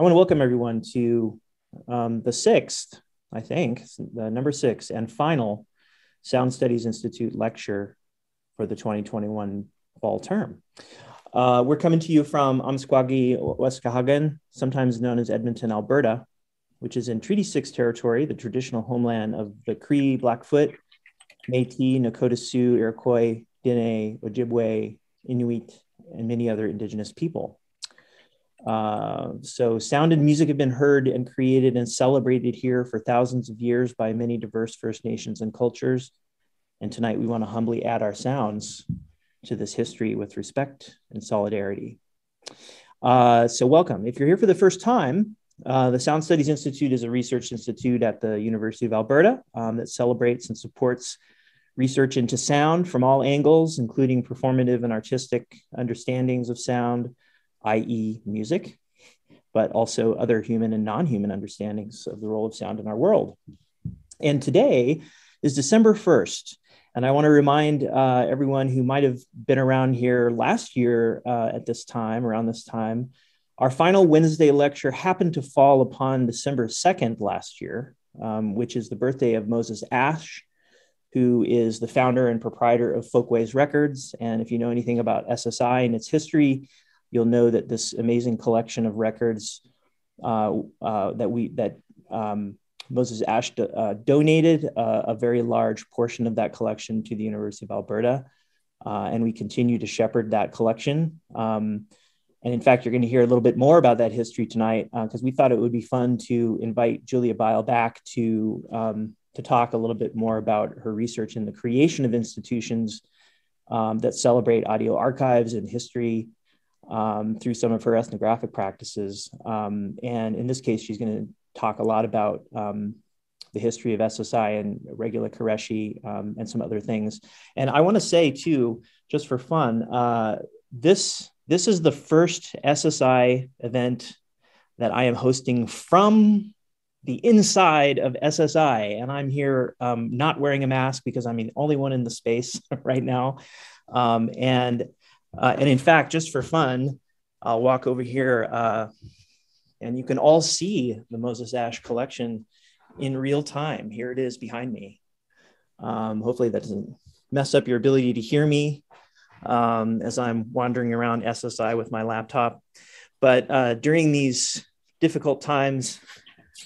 I want to welcome everyone to um, the sixth, I think, the number six and final Sound Studies Institute lecture for the 2021 fall term. Uh, we're coming to you from Amiskwaciy, Waskahikan, sometimes known as Edmonton, Alberta, which is in Treaty 6 territory, the traditional homeland of the Cree, Blackfoot, Métis, Nakota Sioux, Iroquois, Dene, Ojibwe, Inuit, and many other indigenous people. Uh, so sound and music have been heard and created and celebrated here for thousands of years by many diverse First Nations and cultures. And tonight we want to humbly add our sounds to this history with respect and solidarity. Uh, so welcome. If you're here for the first time, uh, the Sound Studies Institute is a research institute at the University of Alberta um, that celebrates and supports research into sound from all angles, including performative and artistic understandings of sound, i.e., music, but also other human and non human understandings of the role of sound in our world. And today is December 1st. And I want to remind uh, everyone who might have been around here last year uh, at this time, around this time, our final Wednesday lecture happened to fall upon December 2nd last year, um, which is the birthday of Moses Asch, who is the founder and proprietor of Folkways Records. And if you know anything about SSI and its history, you'll know that this amazing collection of records uh, uh, that we that um, Moses Asch uh, donated uh, a very large portion of that collection to the University of Alberta, uh, and we continue to shepherd that collection. Um, and in fact, you're going to hear a little bit more about that history tonight because uh, we thought it would be fun to invite Julia Byl back to um, to talk a little bit more about her research in the creation of institutions um, that celebrate audio archives and history um, through some of her ethnographic practices. Um, and in this case, she's going to talk a lot about um, the history of SSI and Regula Qureshi um, and some other things. And I want to say too, just for fun, uh, this this is the first SSI event that I am hosting from the inside of SSI, and I'm here um, not wearing a mask because I'm the only one in the space right now. Um, and uh, and in fact, just for fun, I'll walk over here uh, and you can all see the Moses Asch collection in real time. Here it is behind me. Um, hopefully, that doesn't mess up your ability to hear me um, as I'm wandering around SSI with my laptop. But uh, during these difficult times,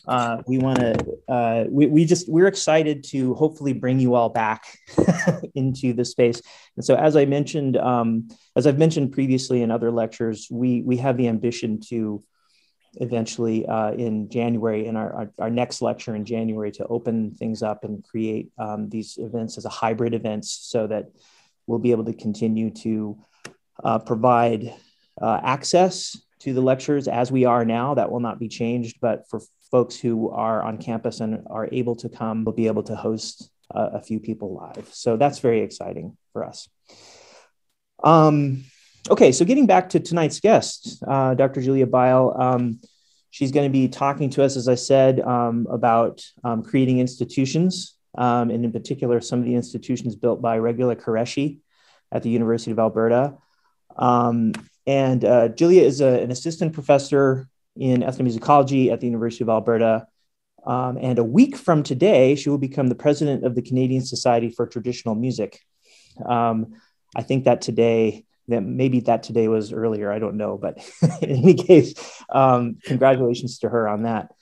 uh, we want to uh, we, we just we're excited to hopefully bring you all back into the space and so as i mentioned um, as i've mentioned previously in other lectures we we have the ambition to eventually uh, in january in our, our, our, next lecture in january to open things up and create um, these events as a hybrid events so that we'll be able to continue to uh, provide uh, access to the lectures as we are now. That will not be changed, but for folks who are on campus and are able to come will be able to host a few people live. So that's very exciting for us. Um, okay, so getting back to tonight's guest, uh, Dr. Julia Byl. Um, she's going to be talking to us, as I said, um, about um, creating institutions, um, and in particular, some of the institutions built by Regula Qureshi at the University of Alberta. Um, and uh, Julia is a, an assistant professor in ethnomusicology at the University of Alberta. Um, and a week from today, she will become the president of the Canadian Society for Traditional Music. Um, I think that today, that maybe that today was earlier, I don't know, but in any case, um, congratulations to her on that.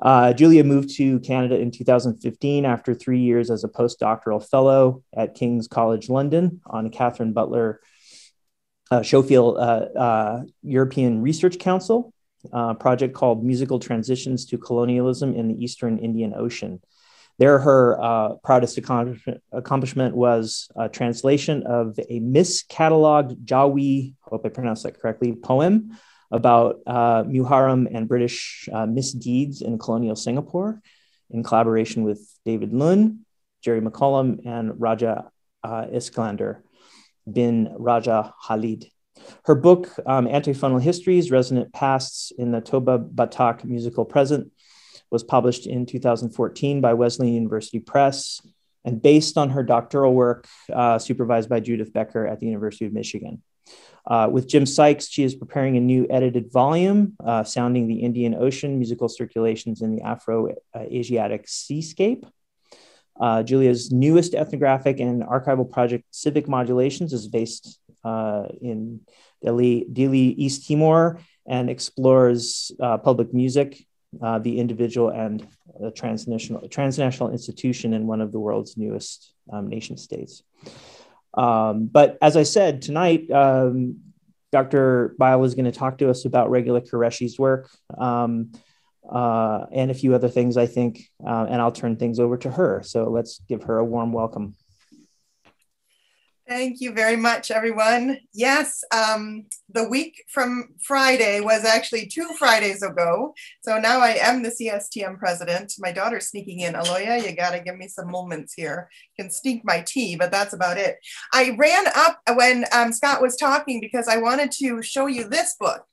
Uh, Julia moved to Canada in 2015 after three years as a postdoctoral fellow at King's College London on a Katherine Butler uh, Schofield uh, uh European Research Council uh, project called Musical Transitions to Colonialism in the Eastern Indian Ocean. There, her uh, proudest accomplishment, was a translation of a miscatalogued Jawi, hope I pronounced that correctly, poem about uh, Muharram and British uh, misdeeds in colonial Singapore in collaboration with David Lund, Jerry McCollum, and Raja uh, Iskander bin Raja Khalid. Her book, um, Histories Resonant Pasts in the Toba Batak Musical Present, was published in 2014 by Wesleyan University Press and based on her doctoral work uh, supervised by Judith Becker at the University of Michigan. Uh, with Jim Sykes, she is preparing a new edited volume uh, sounding the Indian Ocean musical circulations in the Afro Asiatic seascape. Uh, Julia's newest ethnographic and archival project, Civic Modulations, is based uh, in Dili, Dili, East Timor, and explores uh, public music, uh, the individual, and a transnational, transnational institution in one of the world's newest um, nation states. Um, but as I said, tonight, um, Dr. Byl is going to talk to us about Regula Qureshi's work um, uh, and a few other things, I think, uh, and I'll turn things over to her. So let's give her a warm welcome. Thank you very much, everyone. Yes, um, the week from Friday was actually two Fridays ago. So now I am the CSTM president. My daughter's sneaking in. Aloya, you got to give me some moments here. can sneak my tea, but that's about it. I ran up when um, Scott was talking because I wanted to show you this book,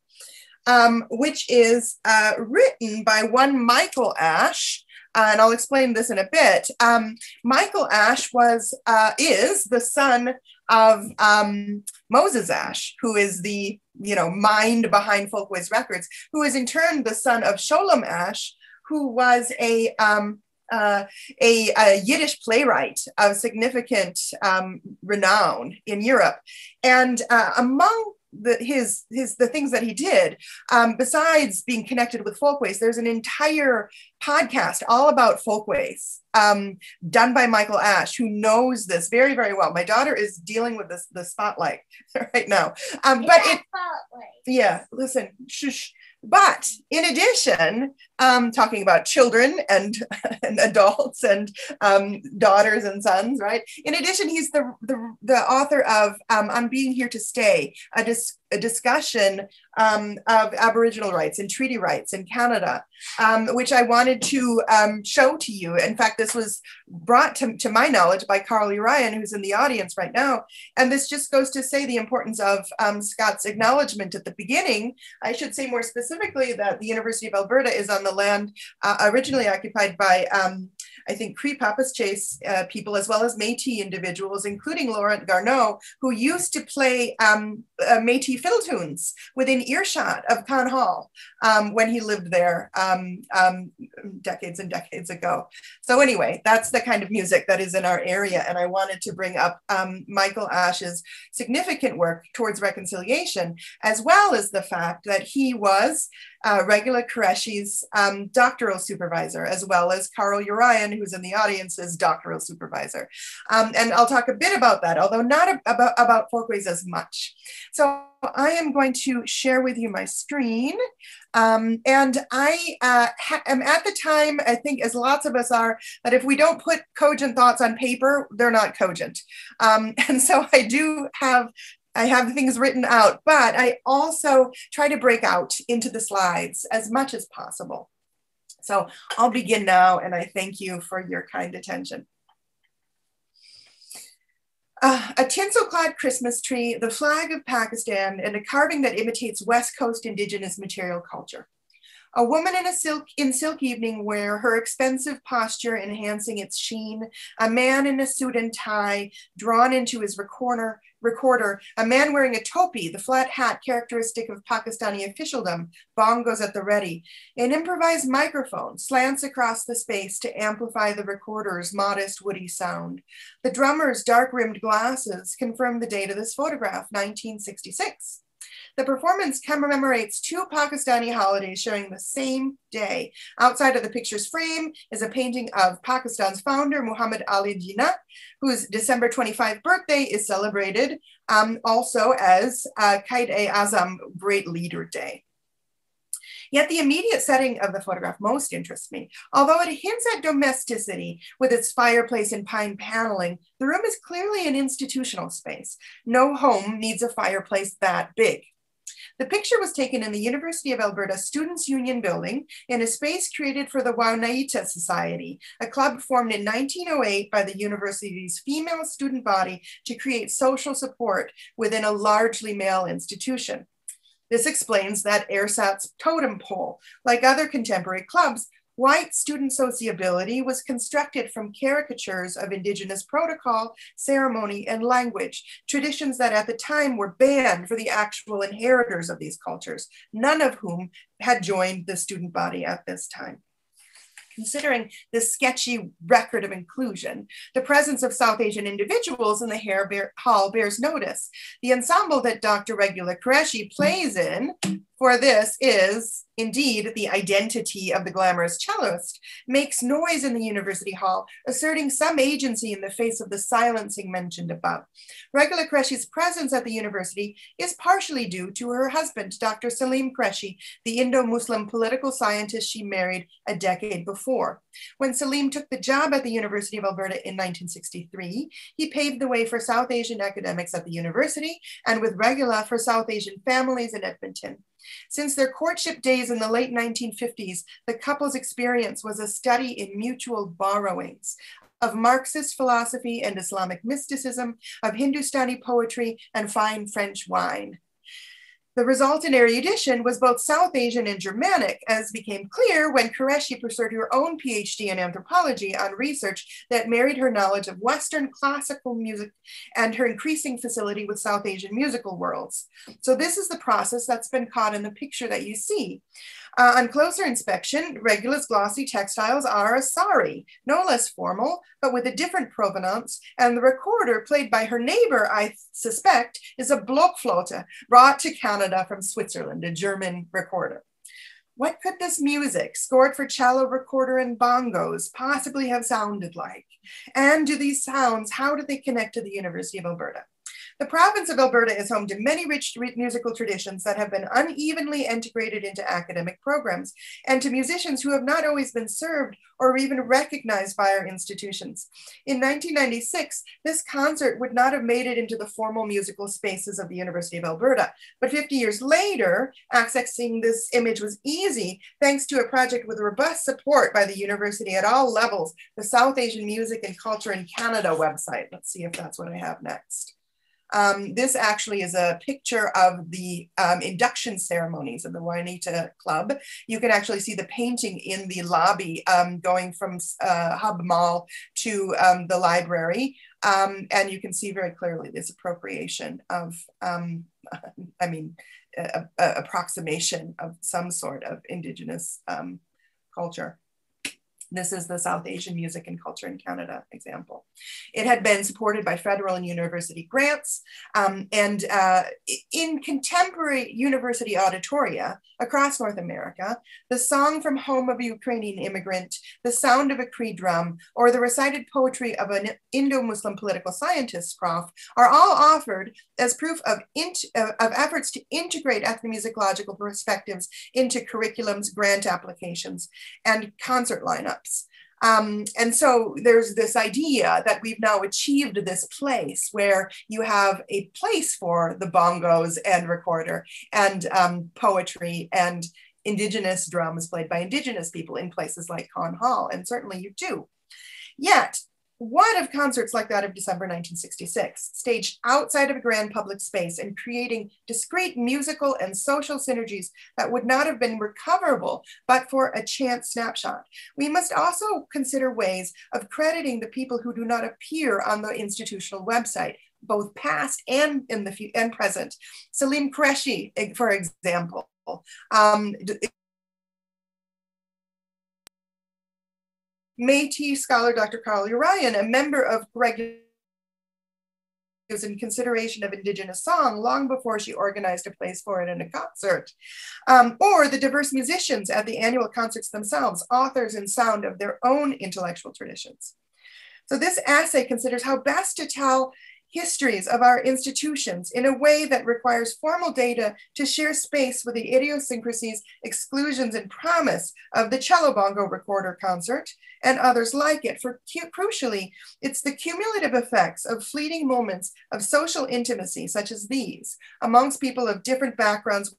um, which is uh, written by one Michael Asch. Uh, and I'll explain this in a bit. Um, Michael Asch was uh, is the son of um, Moses Asch, who is the you know mind behind Folkways Records, who is in turn the son of Sholem Asch, who was a um, uh, a, a, Yiddish playwright of significant um, renown in Europe. And uh, among the, his his the things that he did. Um, besides being connected with folkways there's an entire podcast all about folkways um, done by michael asch who knows this very very well. My daughter is dealing with this the spotlight right now. Um, but it yeah listen shush but in addition, um, talking about children and, and adults and um, daughters and sons, right? In addition, he's the, the, the author of um, On Being Here to Stay, a, dis- a discussion um, of Aboriginal rights and treaty rights in Canada, um, which I wanted to um, show to you. In fact, this was brought to, to my knowledge by Carl Urion, who's in the audience right now. And this just goes to say the importance of um, Scott's acknowledgement at the beginning. I should say more specifically that the University of Alberta is on the land uh, originally occupied by um, I think Papaschase uh, people as well as Métis individuals, including Laurent Garneau, who used to play um, uh, Métis fiddle tunes within earshot of Con Hall um, when he lived there um, um, decades and decades ago. So anyway, that's the kind of music that is in our area. And I wanted to bring up um, Michael Asch's significant work towards reconciliation, as well as the fact that he was uh, Regula Qureshi's um, doctoral supervisor, as well as Carl Urion, who's in the audience, as doctoral supervisor. Um, and I'll talk a bit about that, although not about, about folkways as much. So I am going to share with you my screen. Um, and I uh, am at the time, I think, as lots of us are, that if we don't put cogent thoughts on paper, they're not cogent. Um, and so I do have I have things written out, but I also try to break out into the slides as much as possible. So I'll begin now, and I thank you for your kind attention. Uh, a tinsel-clad Christmas tree, the flag of Pakistan, and a carving that imitates West Coast indigenous material culture. A woman in a silk in silk evening wear, her expensive posture enhancing its sheen. A man in a suit and tie, drawn into his recorder, recorder. A man wearing a topi, the flat hat characteristic of Pakistani officialdom, bongos at the ready. An improvised microphone slants across the space to amplify the recorder's modest woody sound. The drummer's dark-rimmed glasses confirm the date of this photograph, 1966. The performance commemorates two Pakistani holidays sharing the same day. Outside of the picture's frame is a painting of Pakistan's founder, Muhammad Ali Jinnah, whose December 25th birthday is celebrated um, also as uh, Quaid-e-Azam Great Leader Day. Yet the immediate setting of the photograph most interests me. Although it hints at domesticity with its fireplace and pine paneling, the room is clearly an institutional space. No home needs a fireplace that big. The picture was taken in the University of Alberta Students' Union building in a space created for the Wauneita Society, a club formed in 1908 by the university's female student body to create social support within a largely male institution. This explains that AIRSAT's totem pole. Like other contemporary clubs, white student sociability was constructed from caricatures of indigenous protocol, ceremony, and language, traditions that at the time were banned for the actual inheritors of these cultures, none of whom had joined the student body at this time. Considering this sketchy record of inclusion, the presence of South Asian individuals in the Hare Bear Hall bears notice. The ensemble that Dr. Regula Qureshi plays in for this is indeed the identity of the glamorous cellist, makes noise in the university hall, asserting some agency in the face of the silencing mentioned above. Regula Qureshi's presence at the university is partially due to her husband, Dr. Salim Qureshi, the Indo-Muslim political scientist she married a decade before. When Salim took the job at the University of Alberta in 1963, he paved the way for South Asian academics at the university and with Regula for South Asian families in Edmonton. Since their courtship days in the late 1950s, the couple's experience was a study in mutual borrowings of Marxist philosophy and Islamic mysticism, of Hindustani poetry and fine French wine. The resultant erudition was both South Asian and Germanic, as became clear when Qureshi pursued her own PhD in anthropology on research that married her knowledge of Western classical music and her increasing facility with South Asian musical worlds. So this is the process that's been caught in the picture that you see. Uh, on closer inspection, Regula's glossy textiles are a sari, no less formal, but with a different provenance. And the recorder, played by her neighbor, I suspect, is a Blockflöte brought to Canada from Switzerland, a German recorder. What could this music, scored for cello, recorder, and bongos, possibly have sounded like? And do these sounds, how do they connect to the University of Alberta? The province of Alberta is home to many rich musical traditions that have been unevenly integrated into academic programs and to musicians who have not always been served or even recognized by our institutions. In 1996, this concert would not have made it into the formal musical spaces of the University of Alberta. But 50 years later, accessing this image was easy thanks to a project with robust support by the university at all levels, the South Asian Music and Culture in Canada website. Let's see if that's what I have next. Um, this actually is a picture of the um, induction ceremonies of the Wauneita Club. You can actually see the painting in the lobby um, going from uh, Hub Mall to um, the library. Um, and you can see very clearly this appropriation of, um, I mean, a, a approximation of some sort of indigenous culture. This is the South Asian Music and Culture in Canada example. It had been supported by federal and university grants. Um, and uh, in contemporary university auditoria across North America, the song from Home of a Ukrainian Immigrant, the sound of a Cree drum, or the recited poetry of an Indo-Muslim political scientist prof are all offered as proof of, of efforts to integrate ethnomusicological perspectives into curriculums, grant applications, and concert lineups. Um, and so there's this idea that we've now achieved this place where you have a place for the bongos and recorder and um, poetry and indigenous drums played by indigenous people in places like Con Hall, and certainly you do. Yet what of concerts like that of December 1966, staged outside of a grand public space and creating discrete musical and social synergies that would not have been recoverable but for a chance snapshot? We must also consider ways of crediting the people who do not appear on the institutional website, both past and in the and present. Salim Qureshi, for example, um, Métis scholar Dr. Carl Urion, a member of Greg was in consideration of Indigenous song long before she organized a place for it in a concert. Um, or the diverse musicians at the annual concerts themselves, authors and sound of their own intellectual traditions. So this essay considers how best to tell histories of our institutions in a way that requires formal data to share space with the idiosyncrasies, exclusions, and promise of the cello bongo recorder concert and others like it. For crucially, it's the cumulative effects of fleeting moments of social intimacy, such as these, amongst people of different backgrounds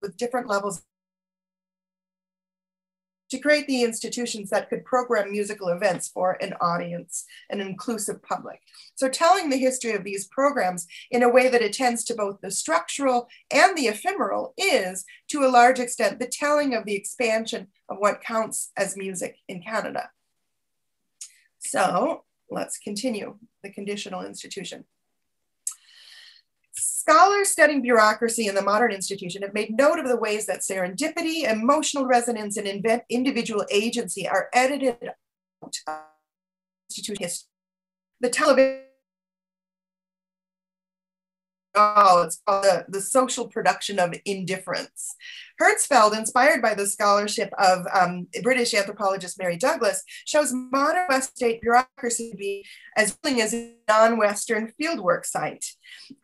with different levels to create the institutions that could program musical events for an audience, an inclusive public. So telling the history of these programs in a way that attends to both the structural and the ephemeral is, to a large extent, the telling of the expansion of what counts as music in Canada. So let's continue the conditional institution. Scholars studying bureaucracy in the modern institution have made note of the ways that serendipity, emotional resonance, and individual agency are edited out of institution history. The television oh, it's called the, the social production of indifference. Herzfeld, inspired by the scholarship of um, British anthropologist Mary Douglas, shows modern West state bureaucracy to be as willing as a non-Western fieldwork site.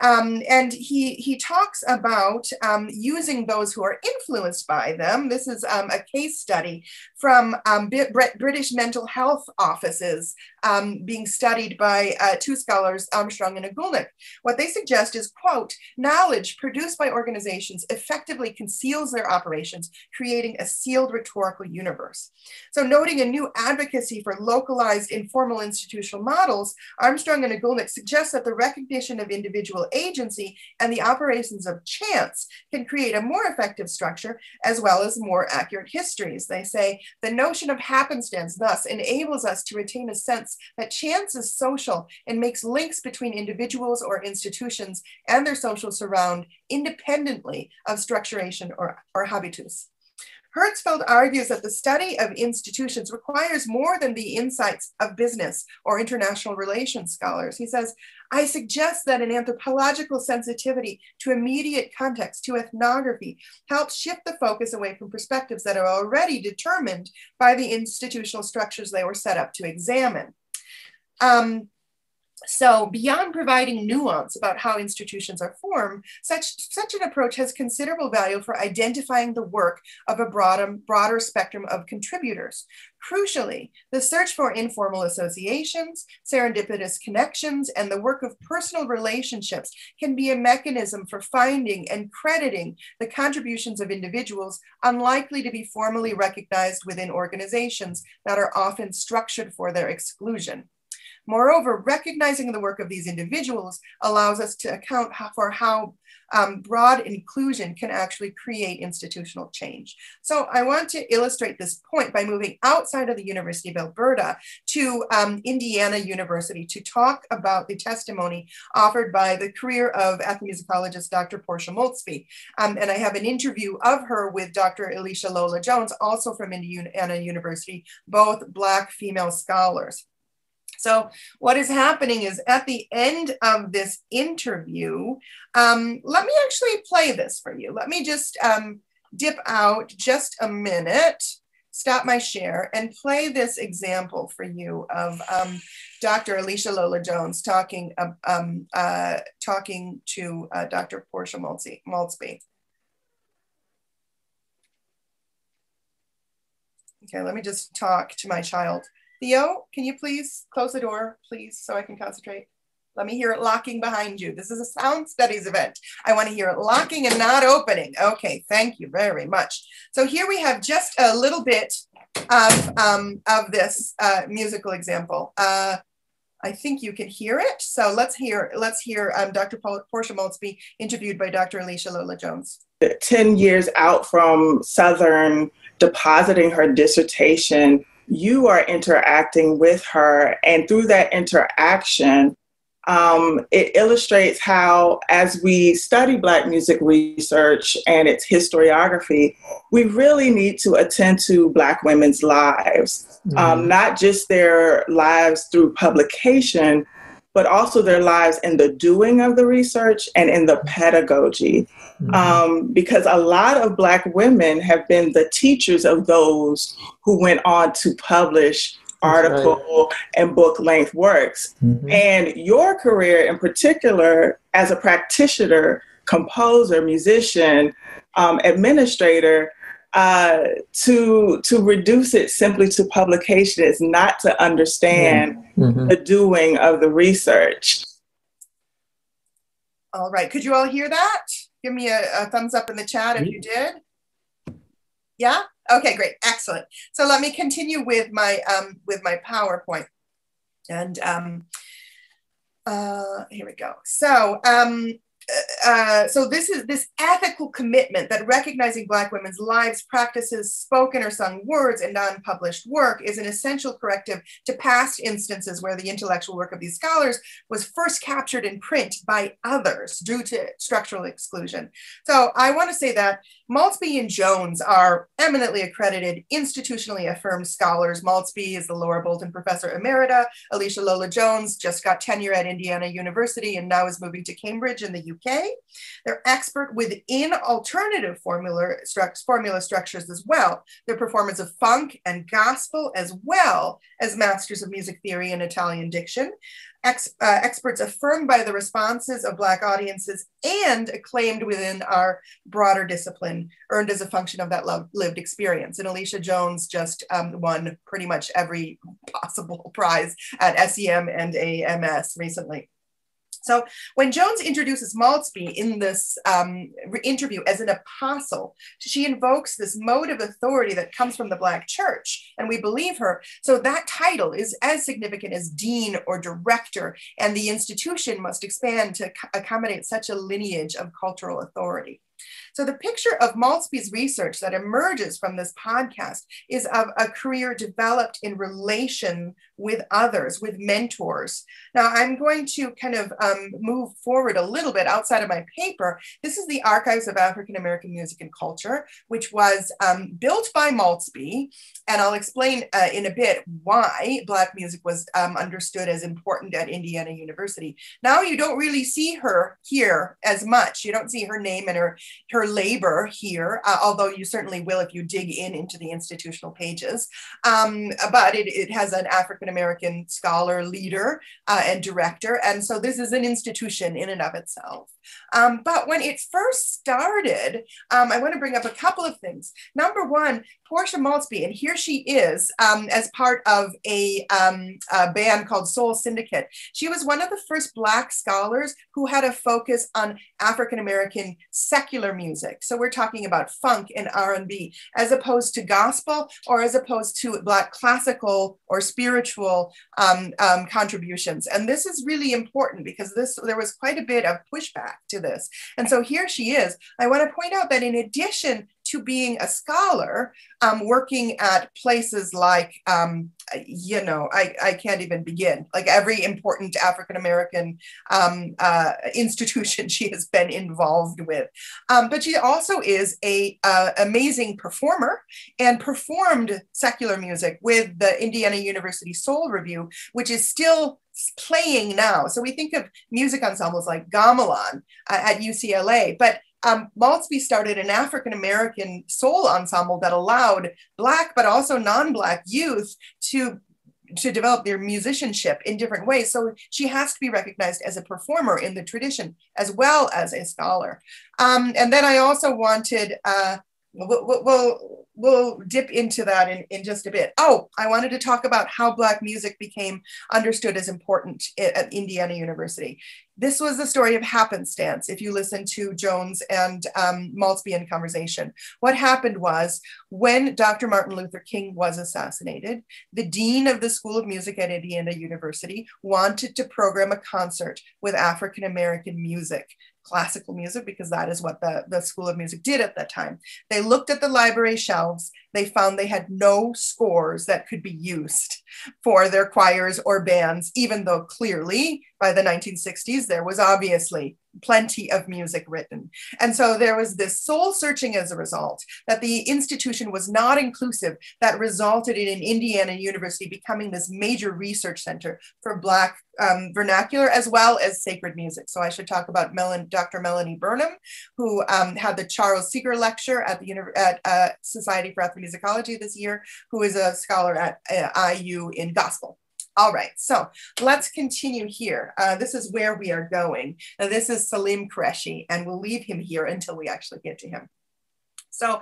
Um, and he, he talks about um, using those who are influenced by them. This is um, a case study from um, British mental health offices um, being studied by uh, two scholars, Armstrong and Ogulnik. What they suggest is, quote, knowledge produced by organizations effectively conceals their operations, creating a sealed rhetorical universe. So noting a new advocacy for localized informal institutional models, Armstrong and Ogulnik suggest that the recognition of individual agency and the operations of chance can create a more effective structure as well as more accurate histories. They say the notion of happenstance thus enables us to retain a sense that chance is social and makes links between individuals or institutions and their social surround independently of structuration or, or habitus. Herzfeld argues that the study of institutions requires more than the insights of business or international relations scholars. He says, I suggest that an anthropological sensitivity to immediate context, to ethnography, helps shift the focus away from perspectives that are already determined by the institutional structures they were set up to examine. Um, so beyond providing nuance about how institutions are formed, such, such an approach has considerable value for identifying the work of a broader, broader spectrum of contributors. Crucially, the search for informal associations, serendipitous connections, and the work of personal relationships can be a mechanism for finding and crediting the contributions of individuals unlikely to be formally recognized within organizations that are often structured for their exclusion. Moreover, recognizing the work of these individuals allows us to account for how um, broad inclusion can actually create institutional change. So I want to illustrate this point by moving outside of the University of Alberta to um, Indiana University to talk about the testimony offered by the career of ethnomusicologist Dr. Portia Maultsby. Um, and I have an interview of her with Dr. Alisha Lola Jones, also from Indiana University, both Black female scholars. So what is happening is at the end of this interview, um, let me actually play this for you. Let me just um, dip out just a minute, stop my share and play this example for you of um, Dr. Alisha Lola Jones talking, um, uh, talking to uh, Dr. Portia Maultsby. Okay, let me just talk to my child. Theo, can you please close the door, please, so I can concentrate? Let me hear it locking behind you. This is a sound studies event. I want to hear it locking and not opening. Okay, thank you very much. So here we have just a little bit of, um, of this uh, musical example. Uh, I think you can hear it. So let's hear let's hear um, Dr. Portia Maultsby interviewed by Dr. Alisha Lola Jones. 10 years out from Southern depositing her dissertation you are interacting with her. And through that interaction, um, it illustrates how, as we study Black music research and its historiography, we really need to attend to Black women's lives, mm-hmm. um, not just their lives through publication, but also their lives in the doing of the research and in the pedagogy. Mm-hmm. Um, because a lot of Black women have been the teachers of those who went on to publish article right. and book length works. Mm-hmm. And your career in particular, as a practitioner, composer, musician, um, administrator, uh, to to reduce it simply to publication is not to understand mm-hmm. the doing of the research. All right, could you all hear that? Give me a, a thumbs up in the chat if you did. Yeah. Okay, great, excellent. So let me continue with my um, with my PowerPoint, and um, uh, here we go. So um, uh, so this is this ethical commitment that recognizing black women's lives practices spoken or sung words and non-published work is an essential corrective to past instances where the intellectual work of these scholars was first captured in print by others due to structural exclusion. So i want to say that maultsby and jones are eminently accredited institutionally affirmed scholars maultsby is the laura boulton professor emerita alisha lola jones just got tenure at indiana university and now is moving to cambridge in the UK. They're expert within alternative formula, stru- formula structures as well. Their performance of funk and gospel, as well as masters of music theory and Italian diction. Ex, uh, experts affirmed by the responses of Black audiences and acclaimed within our broader discipline, earned as a function of that love, lived experience. And Alisha Jones just um, won pretty much every possible prize at SEM and AMS recently. So when Jones introduces Maultsby in this um, interview as an apostle, she invokes this mode of authority that comes from the Black church, and we believe her. So that title is as significant as dean or director, and the institution must expand to accommodate such a lineage of cultural authority. So the picture of Maultsby's research that emerges from this podcast is of a career developed in relation with others, with mentors. Now I'm going to kind of um, move forward a little bit outside of my paper. This is the Archives of African American Music and Culture, which was um, built by Maultsby. And I'll explain uh, in a bit why Black music was um, understood as important at Indiana University. Now you don't really see her here as much. You don't see her name and her, her labor here, uh, although you certainly will if you dig in into the institutional pages. Um, but it, it has an African American scholar, leader, uh, and director. And so this is an institution in and of itself. Um, but when it first started, um, I want to bring up a couple of things. Number one, Portia Maultsby, and here she is um, as part of a, um, a, band called Soul Syndicate. She was one of the first Black scholars who had a focus on African American secular music. So we're talking about funk and R&B, as opposed to gospel or as opposed to Black classical or spiritual um, um, contributions. And this is really important because this there was quite a bit of pushback to this. And so here she is. I want to point out that in addition to being a scholar, um, working at places like, um, you know, I, I can't even begin, like every important African American um, uh, institution she has been involved with. Um, but she also is a uh, amazing performer and performed secular music with the Indiana University Soul Revue, which is still playing now. So we think of music ensembles like Gamelan uh, at UCLA, but um, Maultsby started an African American soul ensemble that allowed Black but also non Black youth to to develop their musicianship in different ways. So she has to be recognized as a performer in the tradition as well as a scholar. Um, and then I also wanted uh, we'll, we'll, we'll dip into that in, in just a bit. Oh, I wanted to talk about how Black music became understood as important at Indiana University. This was the story of happenstance, if you listen to Jones and um, in conversation. What happened was when Dr. Martin Luther King was assassinated, the dean of the School of Music at Indiana University wanted to program a concert with African American music classical music because that is what the, the School of Music did at that time. They looked at the library shelves, they found they had no scores that could be used for their choirs or bands, even though clearly by the 1960s there was obviously plenty of music written. And so there was this soul searching as a result that the institution was not inclusive, that resulted in Indiana University becoming this major research center for Black um, vernacular as well as sacred music. So I should talk about Dr. Mellonee Burnim, who um, had the Charles Seeger Lecture at the at, uh, Society for Ethnomusicology this year, who is a scholar at uh, IU in gospel. All right, so let's continue here. Uh, this is where we are going. Now, this is Salim Qureshi, and we'll leave him here until we actually get to him. So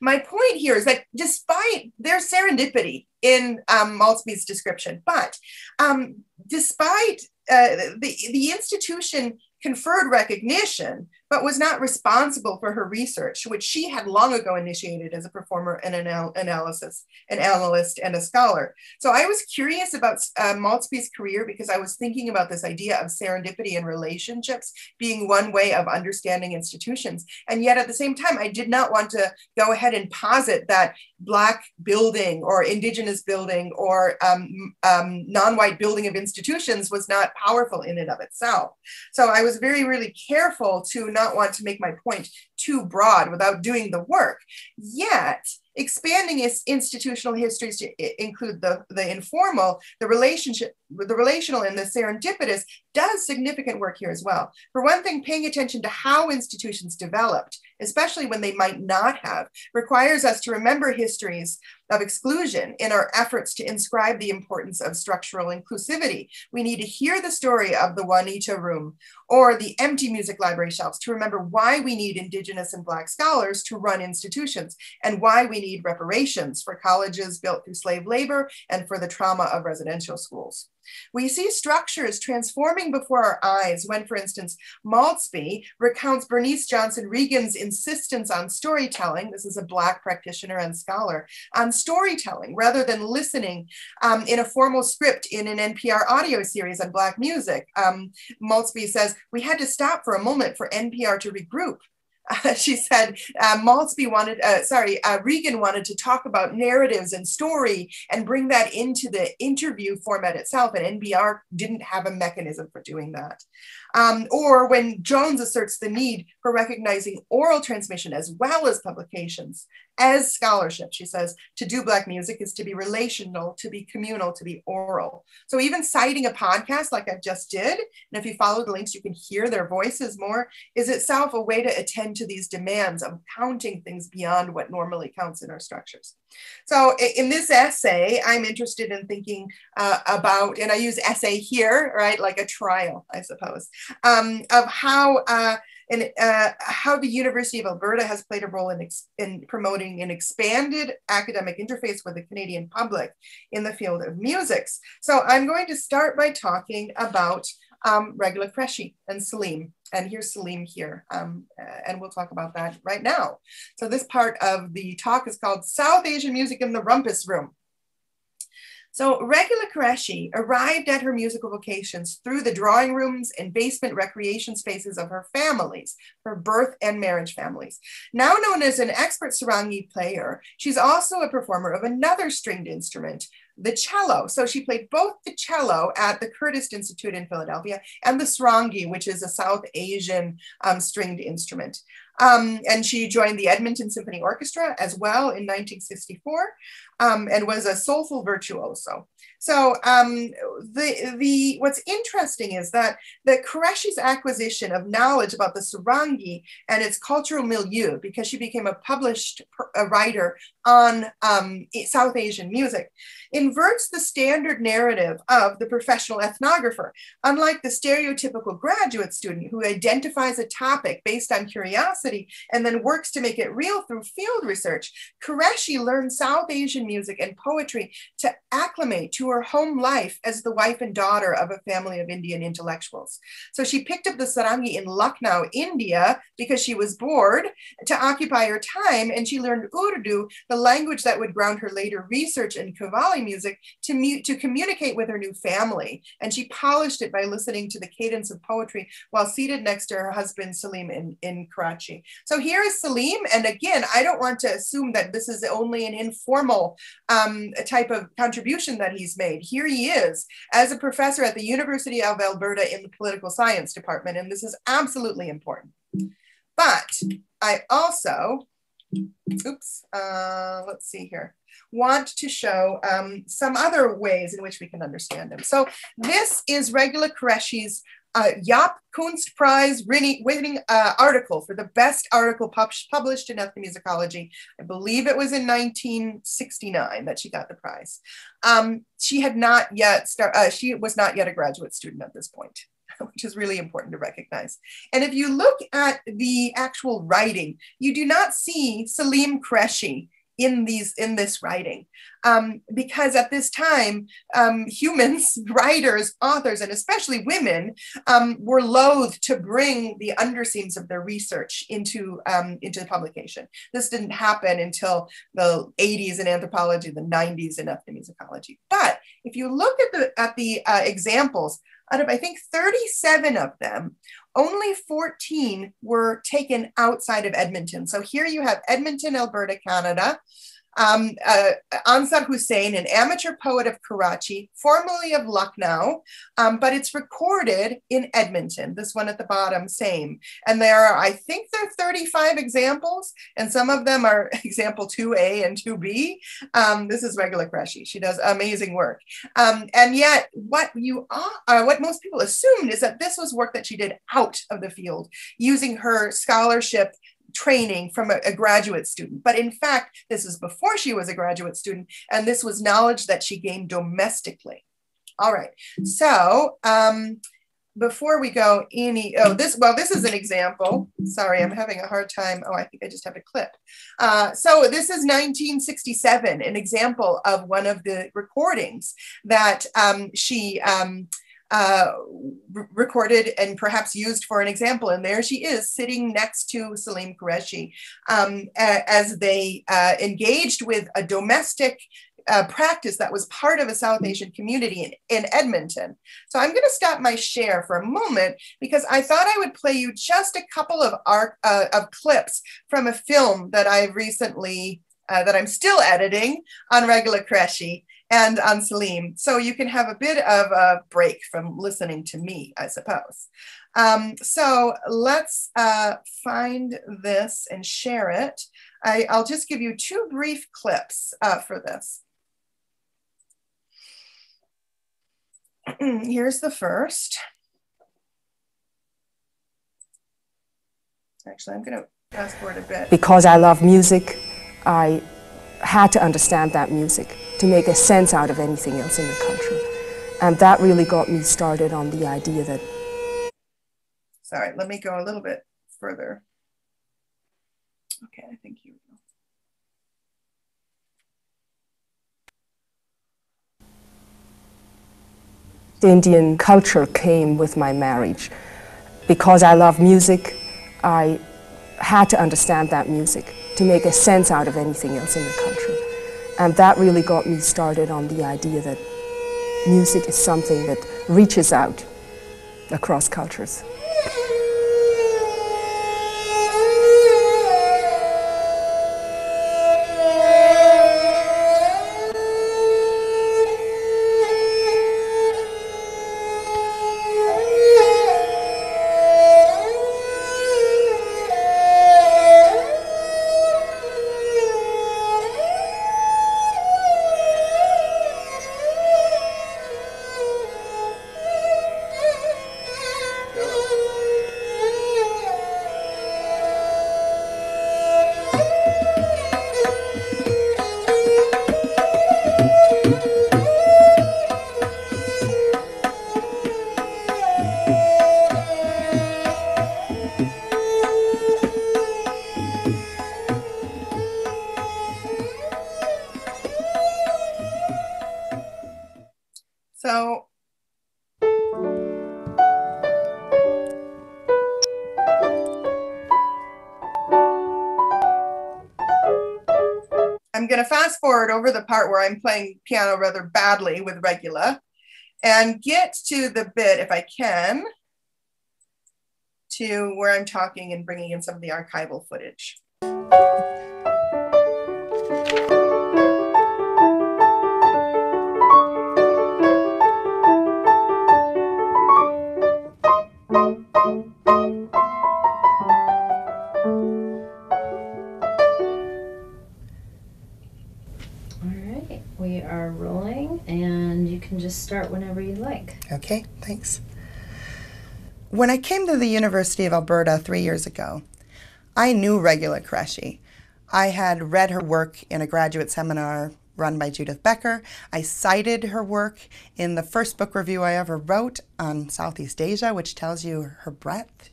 my point here is that despite their serendipity in um, Maultsby's description, but um, despite uh, the, the institution conferred recognition but was not responsible for her research, which she had long ago initiated as a performer and an analysis, an analyst and a scholar. So I was curious about uh, career because I was thinking about this idea of serendipity and relationships being one way of understanding institutions. And yet at the same time, I did not want to go ahead and posit that Black building or Indigenous building or um, um, non-white building of institutions was not powerful in and of itself. So I was very, really careful to not want to make my point too broad without doing the work. Yet, expanding its institutional histories to include the, the informal, the relationship, the relational and the serendipitous does significant work here as well. For one thing, paying attention to how institutions developed, especially when they might not have, requires us to remember histories of exclusion in our efforts to inscribe the importance of structural inclusivity. We need to hear the story of the Wauneita room or the empty music library shelves to remember why we need Indigenous and Black scholars to run institutions and why we need reparations for colleges built through slave labor and for the trauma of residential schools. We see structures transforming before our eyes when, for instance, Maultsby recounts Bernice Johnson Reagon's insistence on storytelling. This is a Black practitioner and scholar on storytelling rather than listening um, in a formal script in an NPR audio series on Black music. Um, Maultsby says, We had to stop for a moment for NPR to regroup uh, she said uh, Maultsby wanted, uh, sorry, uh, Reagon wanted to talk about narratives and story and bring that into the interview format itself, and NPR didn't have a mechanism for doing that. Um, or when Jones asserts the need for recognizing oral transmission as well as publications as scholarship, she says, to do Black music is to be relational, to be communal, to be oral. So even citing a podcast like I just did, and if you follow the links, you can hear their voices more, is itself a way to attend to these demands of counting things beyond what normally counts in our structures. So in this essay, I'm interested in thinking uh, about, and I use essay here, right, like a trial, I suppose, um, of how uh, and uh, how the University of Alberta has played a role in, in promoting an expanded academic interface with the Canadian public in the field of musics. So I'm going to start by talking about um, Regula Qureshi and Salim. And here's Salim here, um, and we'll talk about that right now. So this part of the talk is called South Asian Music in the Rumpus Room. So Regula Qureshi arrived at her musical vocations through the drawing rooms and basement recreation spaces of her families, her birth and marriage families. Now known as an expert sarangi player, she's also a performer of another stringed instrument, the cello. So she played both the cello at the Curtis Institute in Philadelphia and the sarangi, which is a South Asian um, stringed instrument. Um, and she joined the Edmonton Symphony Orchestra as well in 1964 um, and was a soulful virtuoso. So um, the, the, what's interesting is that the Qureshi's acquisition of knowledge about the Sarangi and its cultural milieu, because she became a published a writer on um, South Asian music, inverts the standard narrative of the professional ethnographer. Unlike the stereotypical graduate student who identifies a topic based on curiosity and then works to make it real through field research, Qureshi learned South Asian music and poetry to acclimate to her home life as the wife and daughter of a family of Indian intellectuals. So she picked up the sarangi in Lucknow, India, because she was bored to occupy her time, and she learned Urdu, the language that would ground her later research in Qawwali music, to, to communicate with her new family. And she polished it by listening to the cadence of poetry while seated next to her husband, Salim, in, in Karachi. So here is Salim, and again, I don't want to assume that this is only an informal um, type of contribution that he's made. Here he is as a professor at the University of Alberta in the political science department, and this is absolutely important. But I also, oops, uh, let's see here want to show um, some other ways in which we can understand him. So this is Regula Qureshi's uh, Kunst Prize winning uh, article for the best article pub published in ethnomusicology. I believe it was in 1969 that she got the prize. Um, she had not yet start, uh, she was not yet a graduate student at this point, which is really important to recognize. And if you look at the actual writing, you do not see Salim Qureshi in these in this writing. Um, because at this time um, humans writers authors and especially women um, were loath to bring the underseams of their research into um, into publication. This didn't happen until the 80s in anthropology the 90s in ethnomusicology but if you look at the at the uh, examples out of I think 37 of them, only 14 were taken outside of Edmonton. So here you have Edmonton, Alberta, Canada, um, uh, Ansar Hussain, an amateur poet of Karachi, formerly of Lucknow, um, but it's recorded in Edmonton. This one at the bottom, same. And there are, I think there are 35 examples, and some of them are example 2A and 2B. Um, this is Regula Qureshi. She does amazing work. Um, and yet, what you uh, what most people assumed is that this was work that she did out of the field, using her scholarship training from a, a, graduate student. But in fact, this was before she was a graduate student, and this was knowledge that she gained domestically. All right. So um, before we go any, oh, this, well, this is an example. Sorry, I'm having a hard time. Oh, I think I just have a clip. Uh, so this is 1967, an example of one of the recordings that um, she, um, uh, recorded and perhaps used for an example. And there she is sitting next to Salim Qureshi um, as they uh, engaged with a domestic uh, practice that was part of a South Asian community in, in Edmonton. So I'm going to stop my share for a moment because I thought I would play you just a couple of art uh, of clips from a film that I've recently uh, that I'm still editing on Regula Qureshi and on Salim. So you can have a bit of a break from listening to me, I suppose. Um, so let's uh, find this and share it. I, will just give you two brief clips uh, for this. Here's the first. Actually, I'm going to fast forward a bit. Because I love music, I had to understand that music to make a sense out of anything else in the country. And that really got me started on the idea that. Sorry, let me go a little bit further. Okay, I think you. The Indian culture came with my marriage. Because I love music, I had to understand that music to make a sense out of anything else in the country. And that really got me started on the idea that music is something that reaches out across cultures. Part where I'm playing piano rather badly with Regula and get to the bit, if I can, to where I'm talking and bringing in some of the archival footage. Start whenever you like. Okay, thanks. When I came to the University of Alberta three years ago, I knew Regula Qureshi. I had read her work in a graduate seminar run by Judith Becker. I cited her work in the first book review I ever wrote on Southeast Asia, which tells you her breadth.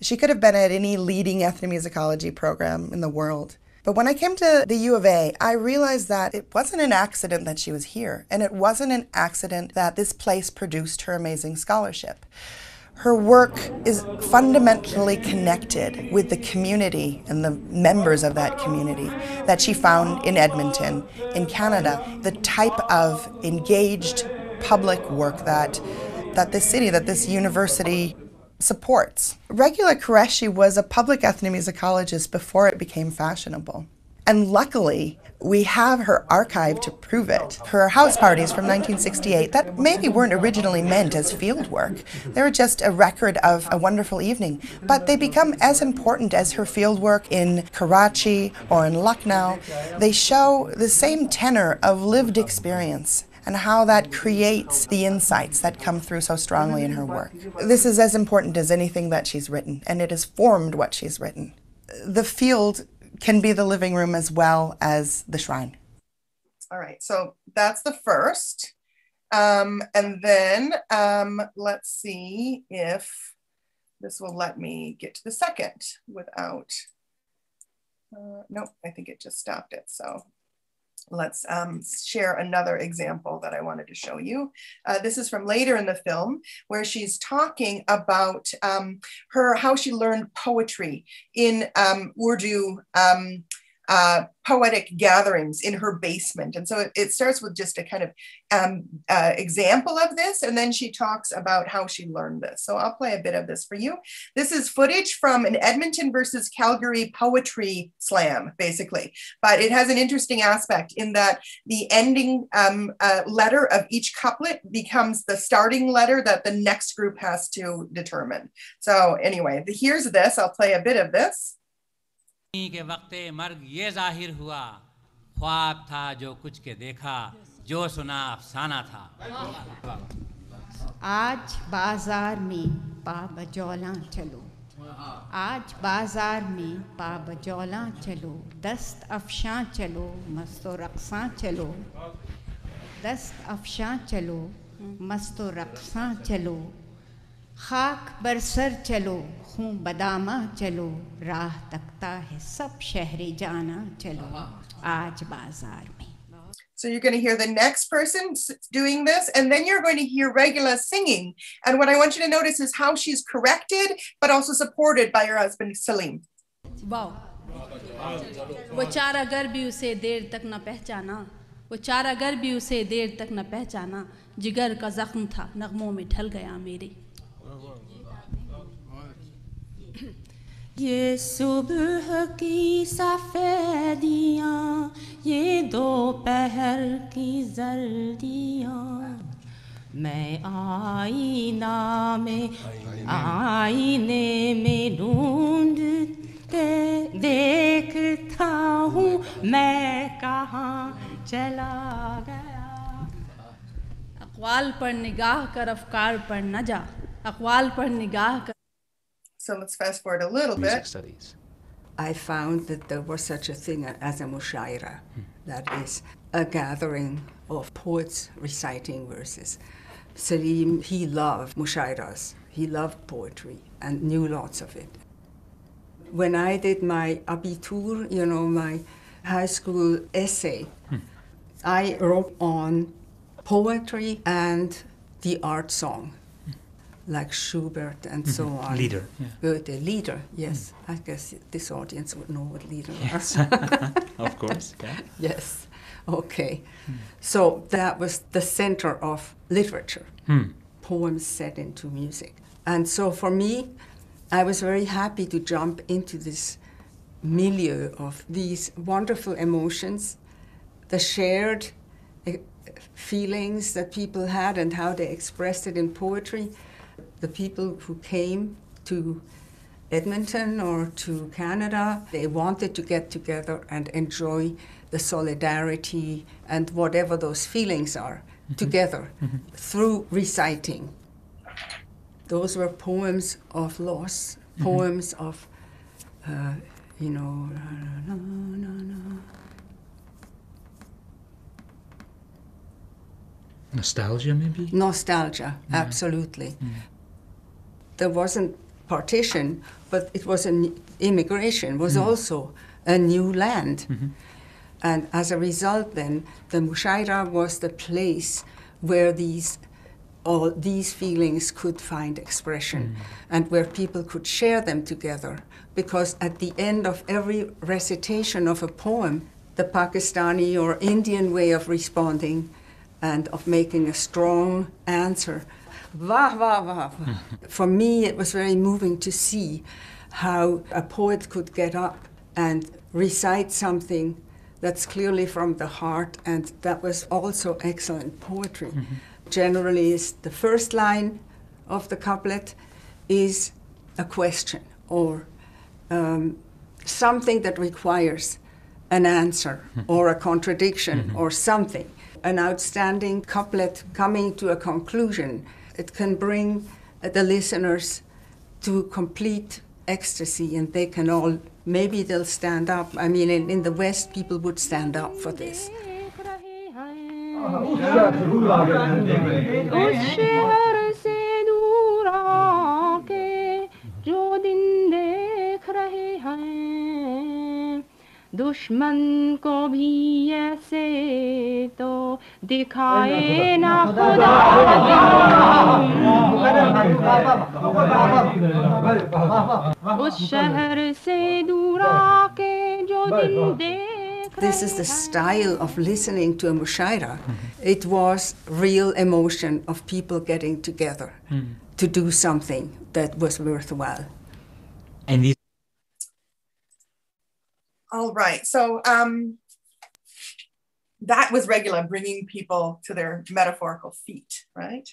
She could have been at any leading ethnomusicology program in the world. But when I came to the U of A, I realized that it wasn't an accident that she was here, and it wasn't an accident that this place produced her amazing scholarship. Her work is fundamentally connected with the community and the members of that community that she found in Edmonton, in Canada. The type of engaged public work that, that this city, that this university supports. Regula Qureshi was a public ethnomusicologist before it became fashionable. And luckily, we have her archive to prove it. Her house parties from 1968 that maybe weren't originally meant as field work. They were just a record of a wonderful evening, but they become as important as her field work in Karachi or in Lucknow. They show the same tenor of lived experience and how that creates the insights that come through so strongly in her work. This is as important as anything that she's written, and it has formed what she's written. The field can be the living room as well as the shrine. All right, so that's the first. Um, and then um, let's see if this will let me get to the second without, uh, nope, I think it just stopped it. So let's um, share another example that I wanted to show you. Uh, this is from later in the film where she's talking about um, her, how she learned poetry in um, Urdu um, uh, poetic gatherings in her basement. And so it, it starts with just a kind of um, uh, example of this, and then she talks about how she learned this. So I'll play a bit of this for you. This is footage from an Edmonton versus Calgary poetry slam, basically. But it has an interesting aspect in that the ending um, uh, letter of each couplet becomes the starting letter that the next group has to determine. So anyway, here's this. I'll play a bit of this. के वक्त मर्ग ये ज़ाहिर हुआ, ख्वाब था जो कुछ के देखा, जो सुना अफसाना था। आज बाज़ार में पा बजौला चलो। आज बाज़ार में पा बजौला चलो। दस्त अफशां चलो, मस्तो रक्सा चलो। दस्त अफशां चलो, मस्तो रक्सा चलो। खाक बरसर चलो खूं बदामा चलो राह तकता है सब शहरी जाना चलो आज बाजार में So you're going to hear the next person doing this, and then you're going to hear Regula singing. And what I want you to notice is how she's corrected, but also supported by her husband Salim. वाह वो चार अगर भी उसे देर तक न पहचाना वो चार अगर भी उसे देर तक न पहचाना जिगर का जख्म था नगमों में ढल गया मेरे ये सुबह की सफ़ेदियाँ, ये दोपहर की जल्दियाँ मैं आईना में, आईने में ढूंढते देखता हूँ, मैं कहाँ चला गया। अकवाल पर निगाह कर, अफकार पर न जा। अकवाल पर निगाह कर। So let's fast forward a little music bit. studies. I found that there was such a thing as a mushaira, hmm. that is a gathering of poets reciting verses. Salim, he loved mushairas, he loved poetry and knew lots of it. When I did my abitur, you know, my high school essay, hmm. I wrote on poetry and the art song like Schubert and so on. Lieder. yeah. Goethe, Lieder, yes. I guess this audience would know what Lieder Yes, of course. Yeah. yes, okay. So that was the center of literature, Hmm. poems set into music. And so for me, I was very happy to jump into this milieu of these wonderful emotions, the shared eh, feelings that people had and how they expressed it in poetry. The people who came to Edmonton or to Canada, they wanted to get together and enjoy the solidarity and whatever those feelings are mm-hmm. together mm-hmm. through reciting. Those were poems of loss, mm-hmm. poems of, uh, you know, na, na, na. Nostalgia, maybe? nostalgia, absolutely. Mm. There wasn't partition, but it was an immigration was also a new land. Mm-hmm. And as a result, then, the Mushaira was the place where these all these feelings could find expression mm. and where people could share them together. Because at the end of every recitation of a poem, the Pakistani or Indian way of responding and of making a strong answer. Wah, wah, wah. For me, it was very moving to see how a poet could get up and recite something that's clearly from the heart, and that was also excellent poetry. Mm-hmm. Generally, is the first line of the couplet is a question or um, something that requires an answer mm-hmm. or a contradiction mm-hmm. or something. An outstanding couplet coming to a conclusion, it can bring the listeners to complete ecstasy and they can all maybe they'll stand up. I mean, in, in the West, people would stand up for this. दुश्मन को भी ऐसे तो दिखाए ना खुदा उस शहर से दूर आके जो दिन देख This is the style of listening to a mushaira. It was real emotion of people getting together mm. to do something that was worthwhile. And these all right. So um, that was Regula, bringing people to their metaphorical feet, right?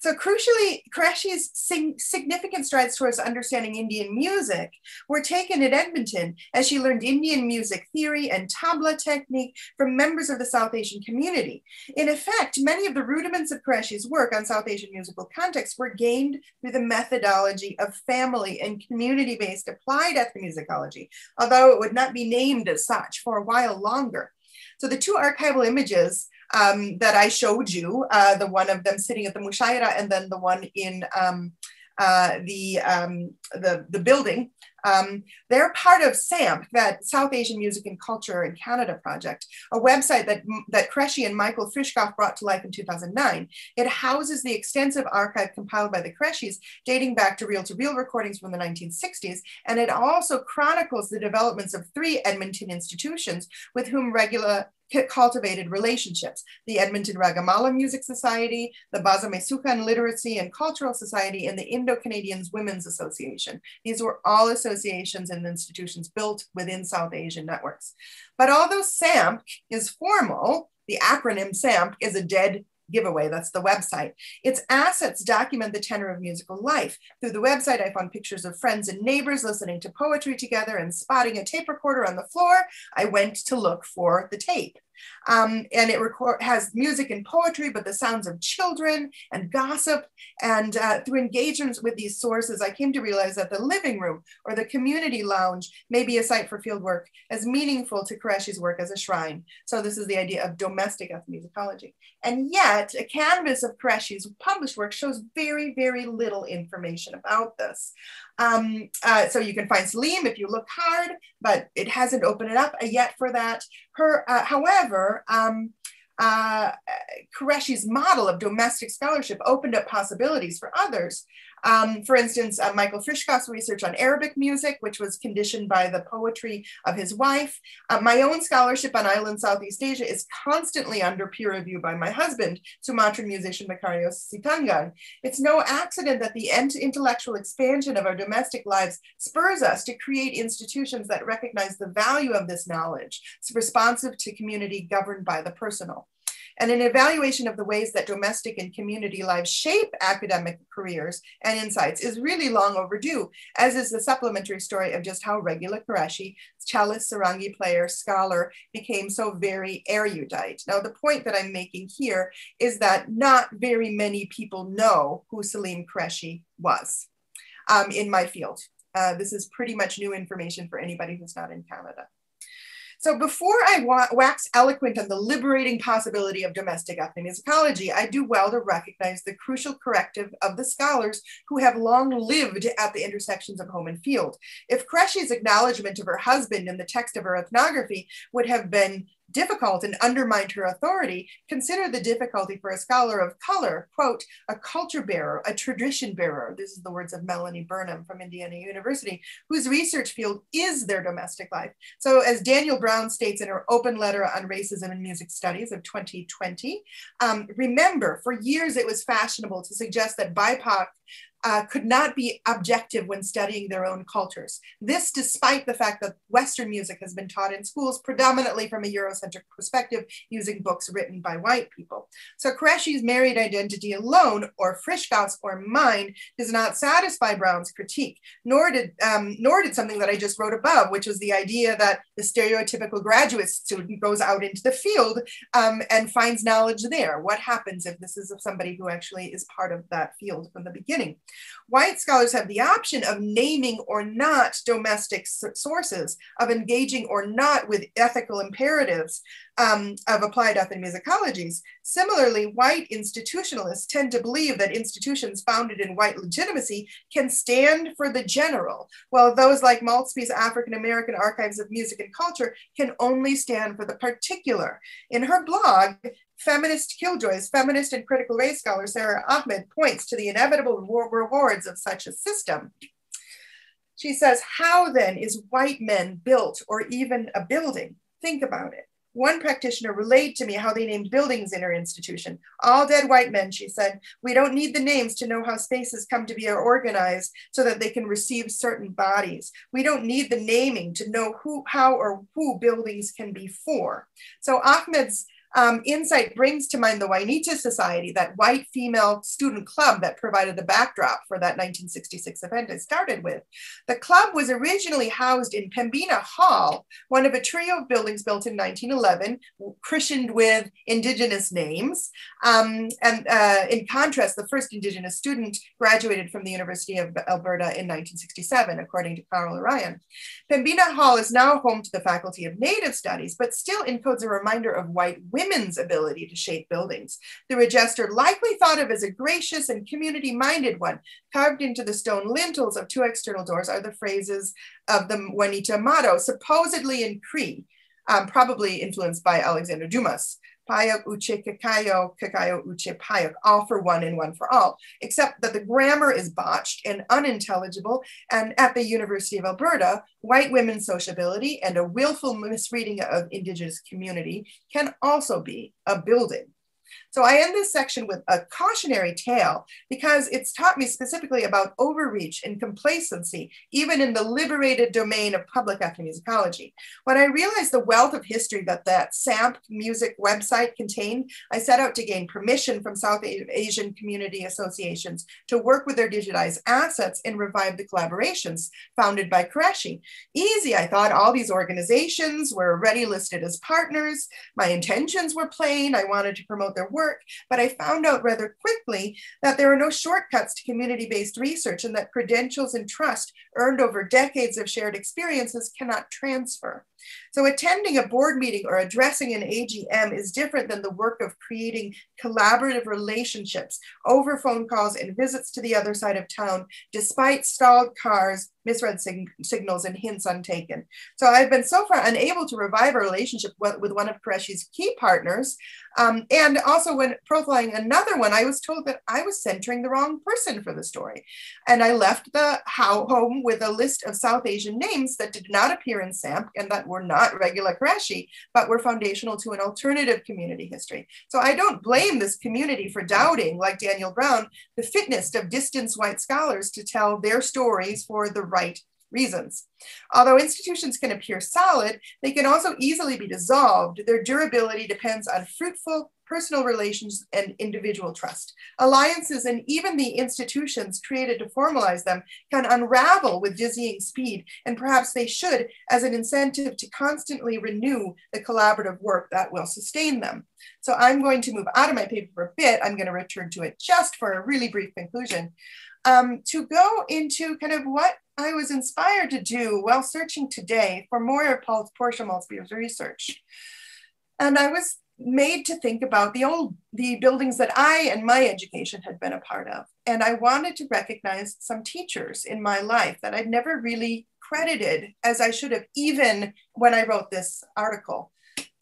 So crucially, Qureshi's significant strides towards understanding Indian music were taken at Edmonton as she learned Indian music theory and tabla technique from members of the South Asian community. In effect, many of the rudiments of Qureshi's work on South Asian musical context were gained through the methodology of family and community-based applied ethnomusicology, although it would not be named as such for a while longer. So the two archival images um, that I showed you, uh, the one of them sitting at the Mushaira and then the one in um, uh, the, um, the, the building. Um, they're part of SAMP, that South Asian Music and Culture in Canada project, a website that, that Qureshi and Michael Frishkopf brought to life in 2009. It houses the extensive archive compiled by the Qureshis dating back to reel-to-reel recordings from the 1960s, and it also chronicles the developments of three Edmonton institutions with whom Regula cultivated relationships. The Edmonton Ragamala Music Society, the Bazamesukan Literacy and Cultural Society, and the Indo-Canadians Women's Association. These were all associations and institutions built within South Asian networks. But although SAMP is formal, the acronym SAMP is a dead giveaway. That's the website. Its assets document the tenor of musical life. Through the website, I found pictures of friends and neighbors listening to poetry together and spotting a tape recorder on the floor. I went to look for the tape. Um, and it record, has music and poetry, but the sounds of children and gossip. And uh, through engagements with these sources, I came to realize that the living room or the community lounge may be a site for field work as meaningful to Qureshi's work as a shrine. So this is the idea of domestic ethnomusicology. And yet a canvas of Qureshi's published work shows very, very little information about this. Um, uh, so you can find Salim if you look hard, but it hasn't opened it up yet for that. Her, uh, however, um, uh, Qureshi's model of domestic scholarship opened up possibilities for others. Um, for instance, uh, Michael Frishkopf's research on Arabic music, which was conditioned by the poetry of his wife. Uh, my own scholarship on island Southeast Asia is constantly under peer review by my husband, Sumatran musician Macario Sitangan. It's no accident that the intellectual expansion of our domestic lives spurs us to create institutions that recognize the value of this knowledge, it's responsive to community governed by the personal. And an evaluation of the ways that domestic and community lives shape academic careers and insights is really long overdue, as is the supplementary story of just how Regula Qureshi, cellist, sarangi player, scholar, became so very erudite. Now, the point that I'm making here is that not very many people know who Salim Qureshi was um, in my field. Uh, this is pretty much new information for anybody who's not in Canada. So before I wa- wax eloquent on the liberating possibility of domestic ethnomusicology, I do well to recognize the crucial corrective of the scholars who have long lived at the intersections of home and field. If Qureshi's acknowledgement of her husband in the text of her ethnography would have been difficult and undermined her authority, consider the difficulty for a scholar of color, quote, a culture bearer, a tradition bearer. This is the words of Mellonee Burnim from Indiana University, whose research field is their domestic life. So, as Danielle Brown states in her open letter on racism in music studies of 2020, um, remember, for years it was fashionable to suggest that BIPOC uh, could not be objective when studying their own cultures. This, despite the fact that Western music has been taught in schools predominantly from a Eurocentric perspective, using books written by white people. So Qureshi's married identity alone, or Frishkopf's or mine, does not satisfy Brown's critique, nor did, um, nor did something that I just wrote above, which was the idea that the stereotypical graduate student goes out into the field um, and finds knowledge there. What happens if this is somebody who actually is part of that field from the beginning? White scholars have the option of naming or not domestic sources, of engaging or not with ethical imperatives um, of applied ethnomusicologies. Similarly, white institutionalists tend to believe that institutions founded in white legitimacy can stand for the general, while those like Maultsby's African American Archives of Music and Culture can only stand for the particular. In her blog, feminist killjoys, feminist and critical race scholar Sara Ahmed points to the inevitable rewards of such a system. She says, How then is white men built or even a building? Think about it. One practitioner relayed to me how they named buildings in her institution. All dead white men, she said. We don't need the names to know how spaces come to be organized so that they can receive certain bodies. We don't need the naming to know who, how, or who buildings can be for. So Ahmed's um, Insight brings to mind the Wauneita Society, that white female student club that provided the backdrop for that 1966 event I started with. The club was originally housed in Pembina Hall, one of a trio of buildings built in 1911, christened with indigenous names. Um, and uh, in contrast, the first indigenous student graduated from the University of Alberta in 1967, according to Carl Urion. Pembina Hall is now home to the Faculty of Native Studies, but still encodes a reminder of white women's ability to shape buildings. The regester, likely thought of as a gracious and community minded one, carved into the stone lintels of two external doors are the phrases of the Wauneita motto, supposedly in Cree, um, probably influenced by Alexander Dumas. Payok uche kakayo, kakayo uche payok, all for one and one for all, except that the grammar is botched and unintelligible. And at the University of Alberta, white women's sociability and a willful misreading of Indigenous community can also be a building. So I end this section with a cautionary tale because it's taught me specifically about overreach and complacency, even in the liberated domain of public ethnomusicology. When I realized the wealth of history that that SAMP music website contained, I set out to gain permission from South Asian community associations to work with their digitized assets and revive the collaborations founded by Qureshi. Easy, I thought all these organizations were already listed as partners. My intentions were plain. I wanted to promote their work, but I found out rather quickly that there are no shortcuts to community based research and that credentials and trust earned over decades of shared experiences cannot transfer. So attending a board meeting or addressing an AGM is different than the work of creating collaborative relationships over phone calls and visits to the other side of town, despite stalled cars, misread sig- signals, and hints untaken. So I've been so far unable to revive a relationship with, with one of Qureshi's key partners. Um, and also when profiling another one, I was told that I was centering the wrong person for the story. And I left the how- home with a list of South Asian names that did not appear in SAMP and that were not Regula Qureshi, but were foundational to an alternative community history. So I don't blame this community for doubting, like Danielle Brown, the fitness of distance white scholars to tell their stories for the right reasons. Although institutions can appear solid, they can also easily be dissolved. Their durability depends on fruitful personal relations, and individual trust. Alliances and even the institutions created to formalize them can unravel with dizzying speed, and perhaps they should as an incentive to constantly renew the collaborative work that will sustain them. So I'm going to move out of my paper for a bit. I'm going to return to it just for a really brief conclusion. Um, to go into kind of what I was inspired to do while searching today for more of Portia Maultsby's research. And I was made to think about the old the buildings that I and my education had been a part of. And I wanted to recognize some teachers in my life that I'd never really credited as I should have, even when I wrote this article.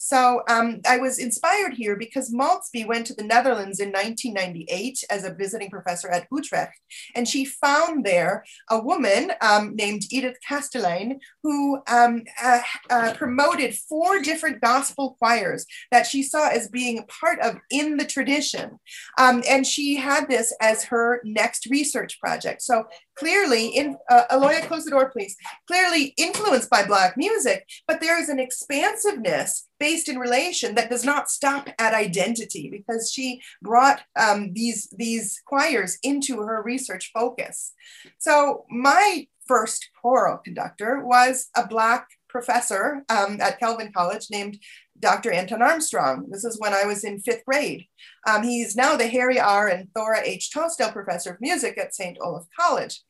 So um, I was inspired here because Maultsby went to the Netherlands in 1998 as a visiting professor at Utrecht, and she found there a woman um, named Edith Kastelein who um, uh, uh, promoted four different gospel choirs that she saw as being part of in the tradition. Um, and she had this as her next research project. So clearly, in uh, Aloya, close the door, please. Clearly influenced by Black music, but there is an expansiveness based in relation that does not stop at identity because she brought um, these, these choirs into her research focus. So my first choral conductor was a Black professor um, at Calvin College named Dr. Anton Armstrong. This is when I was in fifth grade. Um, he's now the Harry R. and Thora H. Tosdal Professor of Music at St. Olaf College.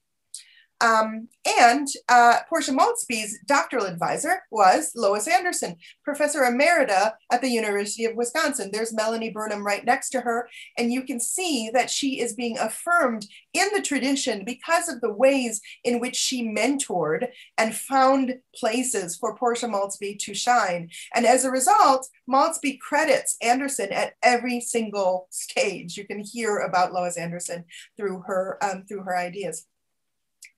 Um, and uh, Portia Maultsby's doctoral advisor was Lois Anderson, professor emerita at the University of Wisconsin. There's Mellonee Burnim right next to her, and you can see that she is being affirmed in the tradition because of the ways in which she mentored and found places for Portia Maultsby to shine. And as a result, Maultsby credits Anderson at every single stage. You can hear about Lois Anderson through her um, through her ideas.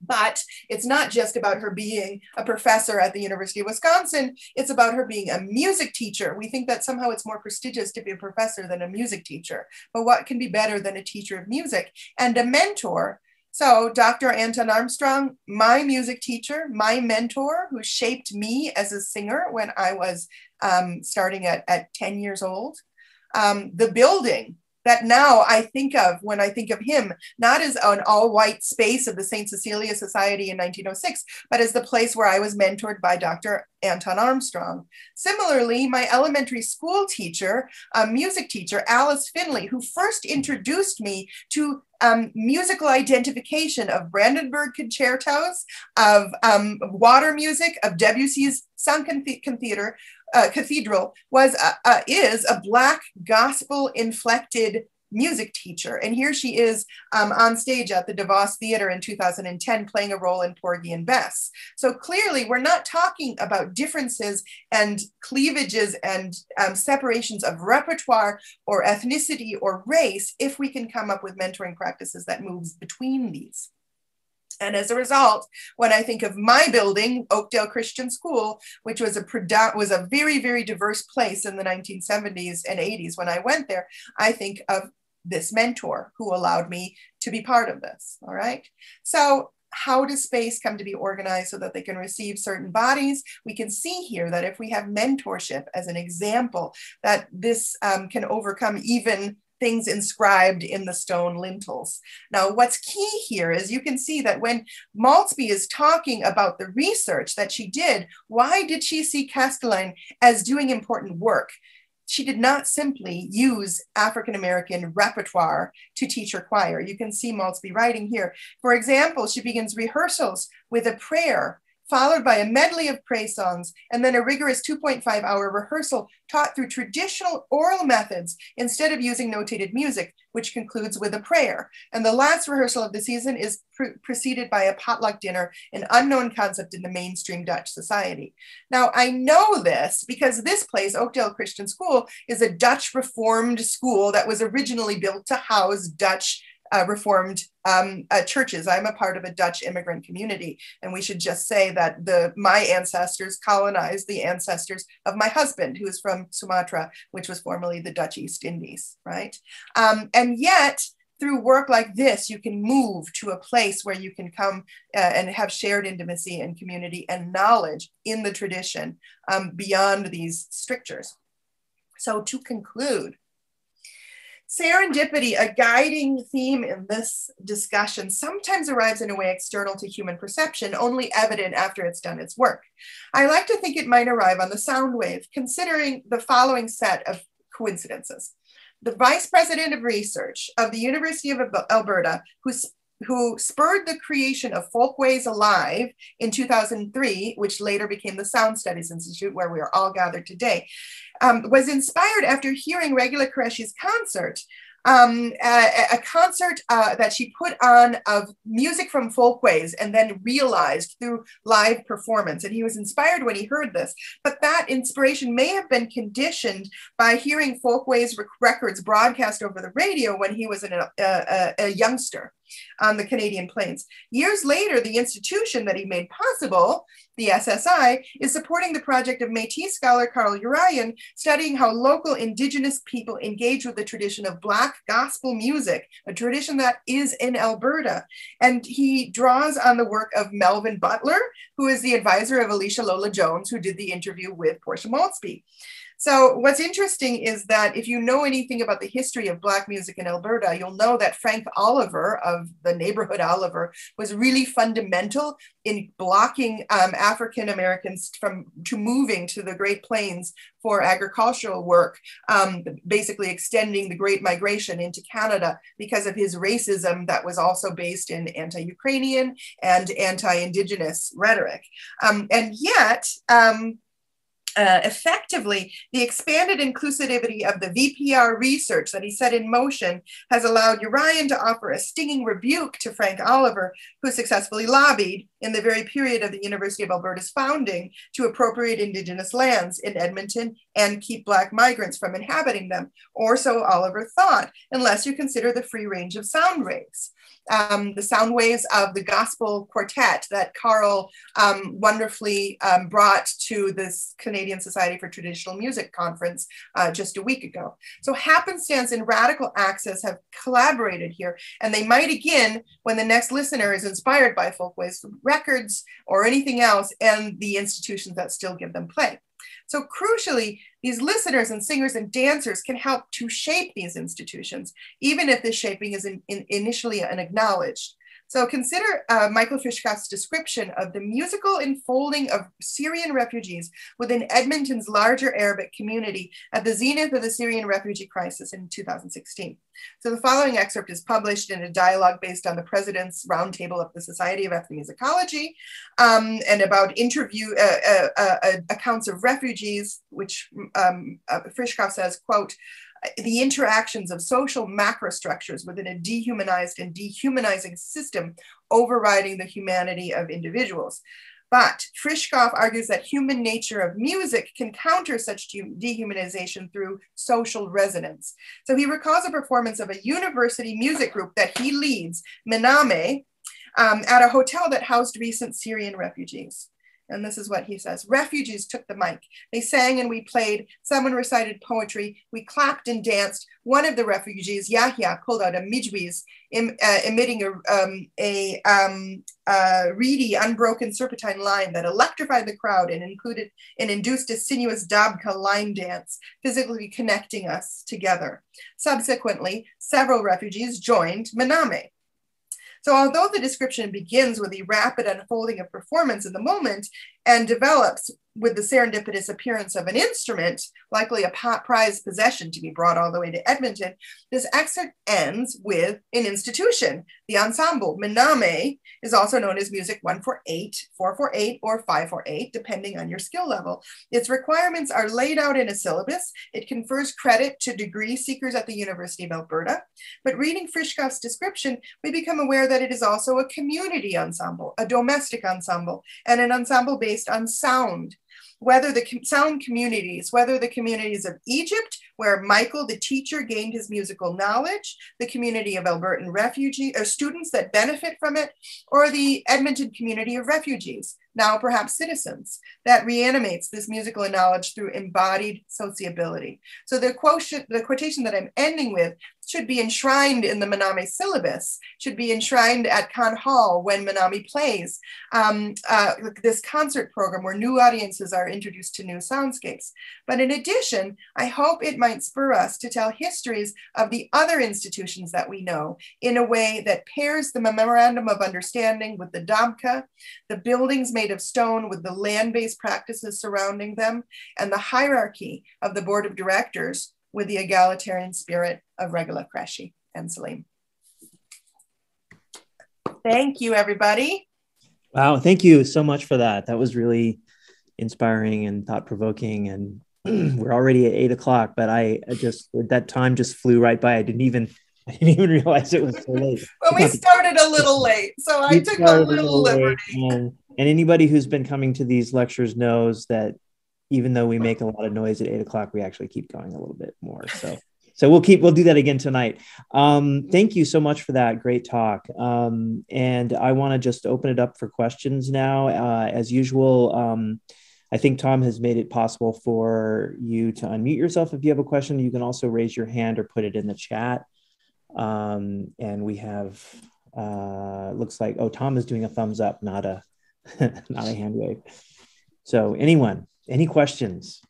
But it's not just about her being a professor at the University of Wisconsin, it's about her being a music teacher. We think that somehow it's more prestigious to be a professor than a music teacher. But what can be better than a teacher of music and a mentor? So, Dr. Anton Armstrong, my music teacher, my mentor, who shaped me as a singer when I was um, starting at, at 10 years old. Um, the building that now I think of when I think of him, not as an all white space of the St. Cecilia Society in 1906, but as the place where I was mentored by Dr. Anton Armstrong. Similarly, my elementary school teacher, a music teacher, Alice Finley, who first introduced me to um, musical identification of Brandenburg concertos, of um, water music, of Debussy's Sunken Cathedral, uh, Cathedral was uh, uh, is a black gospel inflected music teacher. And here she is um, on stage at the DeVos Theater in 2010 playing a role in Porgy and Bess. So clearly, we're not talking about differences and cleavages and um, separations of repertoire or ethnicity or race if we can come up with mentoring practices that moves between these. And as a result, when I think of my building, Oakdale Christian School, which was a was a very very diverse place in the 1970s and 80s when I went there, I think of this mentor who allowed me to be part of this. All right. So how does space come to be organized so that they can receive certain bodies? We can see here that if we have mentorship as an example, that this um, can overcome even things inscribed in the stone lintels. Now, what's key here is you can see that when Maultsby is talking about the research that she did, why did she see Kastelein as doing important work? She did not simply use African American repertoire to teach her choir. You can see Maultsby writing here. For example, she begins rehearsals with a prayer followed by a medley of praise songs, and then a rigorous 2.5 hour rehearsal taught through traditional oral methods instead of using notated music, which concludes with a prayer. And the last rehearsal of the season is pre preceded by a potluck dinner, an unknown concept in the mainstream Dutch society. Now, I know this because this place, Oakdale Christian School, is a Dutch Reformed school that was originally built to house Dutch uh, Reformed um, uh, churches. I'm a part of a Dutch immigrant community, and we should just say that the my ancestors colonized the ancestors of my husband, who is from Sumatra, which was formerly the Dutch East Indies, right? Um, and yet, through work like this, you can move to a place where you can come uh, and have shared intimacy and community and knowledge in the tradition um, beyond these strictures. So, to conclude, Serendipity, a guiding theme in this discussion, sometimes arrives in a way external to human perception, only evident after it's done its work. I like to think it might arrive on the sound wave, considering the following set of coincidences. The vice president of research of the University of Alberta, who who spurred the creation of Folkways Alive in 2003, which later became the Sound Studies Institute, where we are all gathered today, um, was inspired after hearing Regula Qureshi's concert um, a, a, concert uh, that she put on of music from folkways and then realized through live performance. And he was inspired when he heard this. But that inspiration may have been conditioned by hearing folkways rec- records broadcast over the radio when he was an, a, a, a youngster on the Canadian plains. Years later, the institution that he made possible, the SSI, is supporting the project of Métis scholar Carl Urion, studying how local Indigenous people engage with the tradition of Black gospel music, a tradition that is in Alberta. And he draws on the work of Melvin Butler, who is the advisor of Alisha Lola Jones, who did the interview with Portia Maultsby. So what's interesting is that if you know anything about the history of Black music in Alberta, you'll know that Frank Oliver of the neighborhood Oliver was really fundamental in blocking um, African Americans from to moving to the Great Plains for agricultural work, um, basically extending the Great Migration into Canada because of his racism that was also based in anti-Ukrainian and anti-Indigenous rhetoric. Um, and yet, um, uh, effectively, the expanded inclusivity of the VPR research that he set in motion has allowed Urion to offer a stinging rebuke to Frank Oliver, who successfully lobbied in the very period of the University of Alberta's founding to appropriate Indigenous lands in Edmonton and keep Black migrants from inhabiting them, or so Oliver thought, unless you consider the free range of sound waves um, the sound waves of the gospel quartet that Carl um, wonderfully um, brought to this Canadian Society for Traditional Music conference uh, just a week ago. So happenstance and radical access have collaborated here, and they might again when the next listener is inspired by Folkways records or anything else, and the institutions that still give them play. So crucially, these listeners and singers and dancers can help to shape these institutions, even if this shaping is in, in initially unacknowledged. So consider uh, Michael Frishkopf's description of the musical enfolding of Syrian refugees within Edmonton's larger Arabic community at the zenith of the Syrian refugee crisis in 2016. So the following excerpt is published in a dialogue based on the president's roundtable of the Society of Ethnomusicology um, and about interview uh, uh, uh, uh accounts of refugees, which um, uh, Frishkopf says, quote, the interactions of social macrostructures within a dehumanized and dehumanizing system overriding the humanity of individuals. But Frishkopf argues that human nature of music can counter such dehumanization through social resonance. So he recalls a performance of a university music group that he leads, MENAME, um, at a hotel that housed recent Syrian refugees. And this is what he says Refugees took the mic. They sang and we played. Someone recited poetry. We clapped and danced. One of the refugees, Yahya, pulled out a mijwiz, em, uh, emitting a, um, a um, reedy, unbroken serpentine line that electrified the crowd and included and induced a sinuous dabka line dance, physically connecting us together. Subsequently, several refugees joined MENAME. So although the description begins with the rapid unfolding of performance in the moment and develops with the serendipitous appearance of an instrument, likely a prized possession to be brought all the way to Edmonton, this excerpt ends with an institution, the ensemble. MENAME is also known as Music 148, 448, or 548, depending on your skill level. Its requirements are laid out in a syllabus. It confers credit to degree seekers at the University of Alberta. But reading Frishkopf's description, we become aware that it is also a community ensemble, a domestic ensemble, and an ensemble based on sound whether the sound communities, whether the communities of Egypt, where Michael, the teacher, gained his musical knowledge, the community of Albertan refugee or uh, students that benefit from it, or the Edmonton community of refugees, now perhaps citizens, that reanimates this musical knowledge through embodied sociability. So the quotient, the quotation that I'm ending with should be enshrined in the MENAME syllabus, should be enshrined at Kahn Hall when MENAME plays. Um, uh, this concert program where new audiences are introduced to new soundscapes. But in addition, I hope it might spur us to tell histories of the other institutions that we know in a way that pairs the memorandum of understanding with the Dabka, the buildings made of stone with the land-based practices surrounding them, and the hierarchy of the board of directors with the egalitarian spirit of Regula Qureshi and Salim. Thank you, everybody. Wow, thank you so much for that. That was really inspiring and thought provoking. And we're already at eight o'clock, but I just that time just flew right by. I didn't even I didn't even realize it was so late. well, we started a little late, so I took a little, a little liberty. And, and anybody who's been coming to these lectures knows that even though we make a lot of noise at eight o'clock, we actually keep going a little bit more. So, so we'll keep we'll do that again tonight. Um, thank you so much for that great talk. Um, and I want to just open it up for questions now. Uh, as usual, um, I think Tom has made it possible for you to unmute yourself if you have a question. You can also raise your hand or put it in the chat. Um, and we have uh, looks like oh Tom is doing a thumbs up, not a not a hand wave. So anyone. Any questions?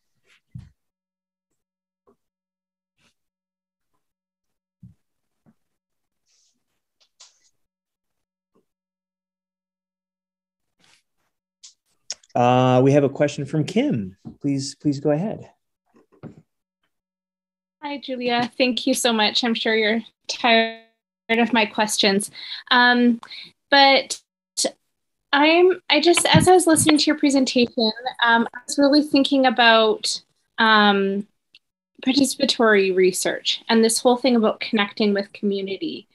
Uh, we have a question from Kim. Please, please go ahead. Hi, Julia. Thank you so much. I'm sure you're tired of my questions. Um, but I'm I just as I was listening to your presentation, um, I was really thinking about um, participatory research and this whole thing about connecting with community,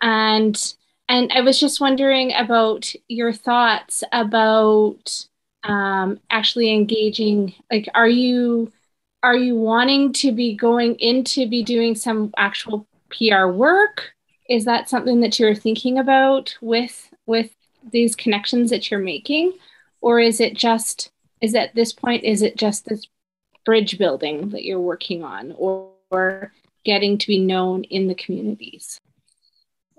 and and I was just wondering about your thoughts about um, actually engaging. Like, are you are you wanting to be going in to be doing some actual PR work? Is that something that you're thinking about with with these connections that you're making? Or is it just is at this point is it just this bridge building that you're working on or, or getting to be known in the communities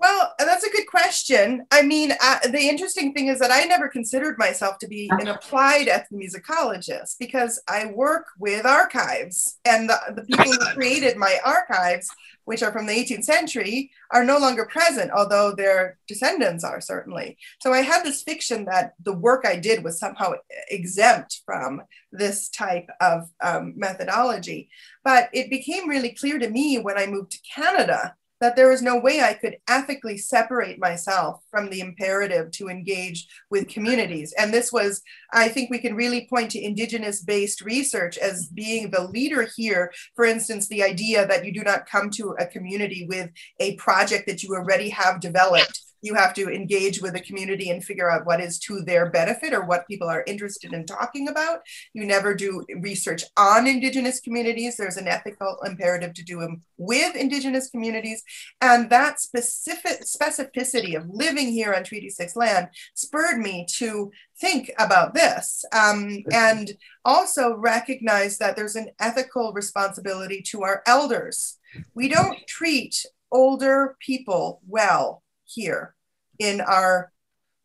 well, that's a good question. I mean, uh, the interesting thing is that I never considered myself to be an applied ethnomusicologist because I work with archives, and the, the people who created my archives, which are from the 18th century, are no longer present, although their descendants are certainly. So I had this fiction that the work I did was somehow exempt from this type of um, methodology. But it became really clear to me when I moved to Canada that there was no way I could ethically separate myself from the imperative to engage with communities. And this was, I think we can really point to Indigenous based research as being the leader here. For instance, the idea that you do not come to a community with a project that you already have developed you have to engage with the community and figure out what is to their benefit or what people are interested in talking about. You never do research on Indigenous communities. There's an ethical imperative to do them with Indigenous communities. And that specific specificity of living here on Treaty 6 land spurred me to think about this um, and also recognize that there's an ethical responsibility to our elders. We don't treat older people well here in our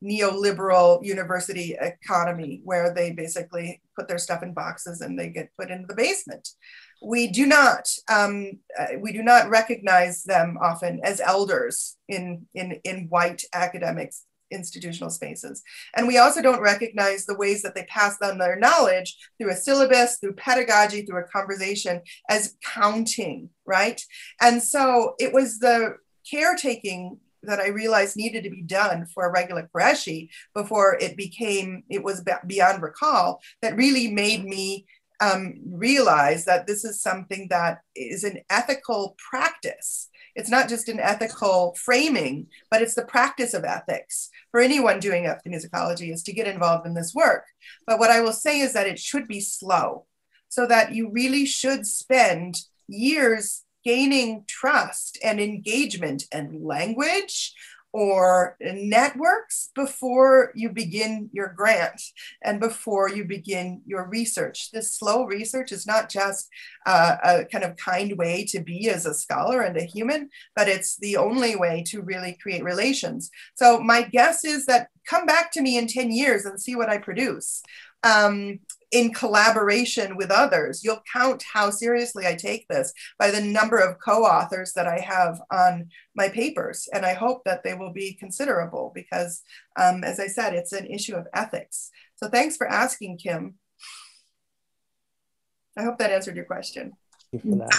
neoliberal university economy where they basically put their stuff in boxes and they get put into the basement. We do not um, uh, we do not recognize them often as elders in in in white academics institutional spaces. And we also don't recognize the ways that they pass down their knowledge through a syllabus through pedagogy through a conversation as counting right? And so it was the caretaking that I realized needed to be done for a Regula Qureshi before it became, it was beyond recall, that really made me um, realize that this is something that is an ethical practice. It's not just an ethical framing, but it's the practice of ethics for anyone doing ethnomusicology is to get involved in this work. But what I will say is that it should be slow so that you really should spend years gaining trust and engagement and language or networks before you begin your grant and before you begin your research. This slow research is not just uh, a kind of kind way to be as a scholar and a human, but it's the only way to really create relations. So my guess is that come back to me in 10 years and see what I produce. Um, in collaboration with others. You'll count how seriously I take this by the number of co authors that I have on my papers. And I hope that they will be considerable because, um, as I said, it's an issue of ethics. So thanks for asking, Kim. I hope that answered your question. Thank you for that.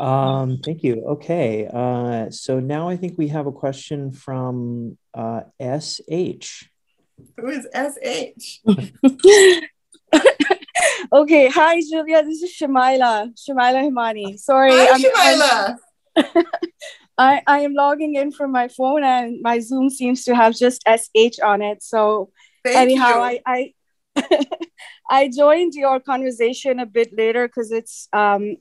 Um, thank you. Okay. Uh, so now I think we have a question from uh, SH. Who is SH? okay, hi Julia. This is Shamaila. Shamaila Himani. Sorry. Hi, I'm, Shamaila. I'm, I, I am logging in from my phone and my Zoom seems to have just SH on it. So Thank anyhow, you. I I I joined your conversation a bit later because it's um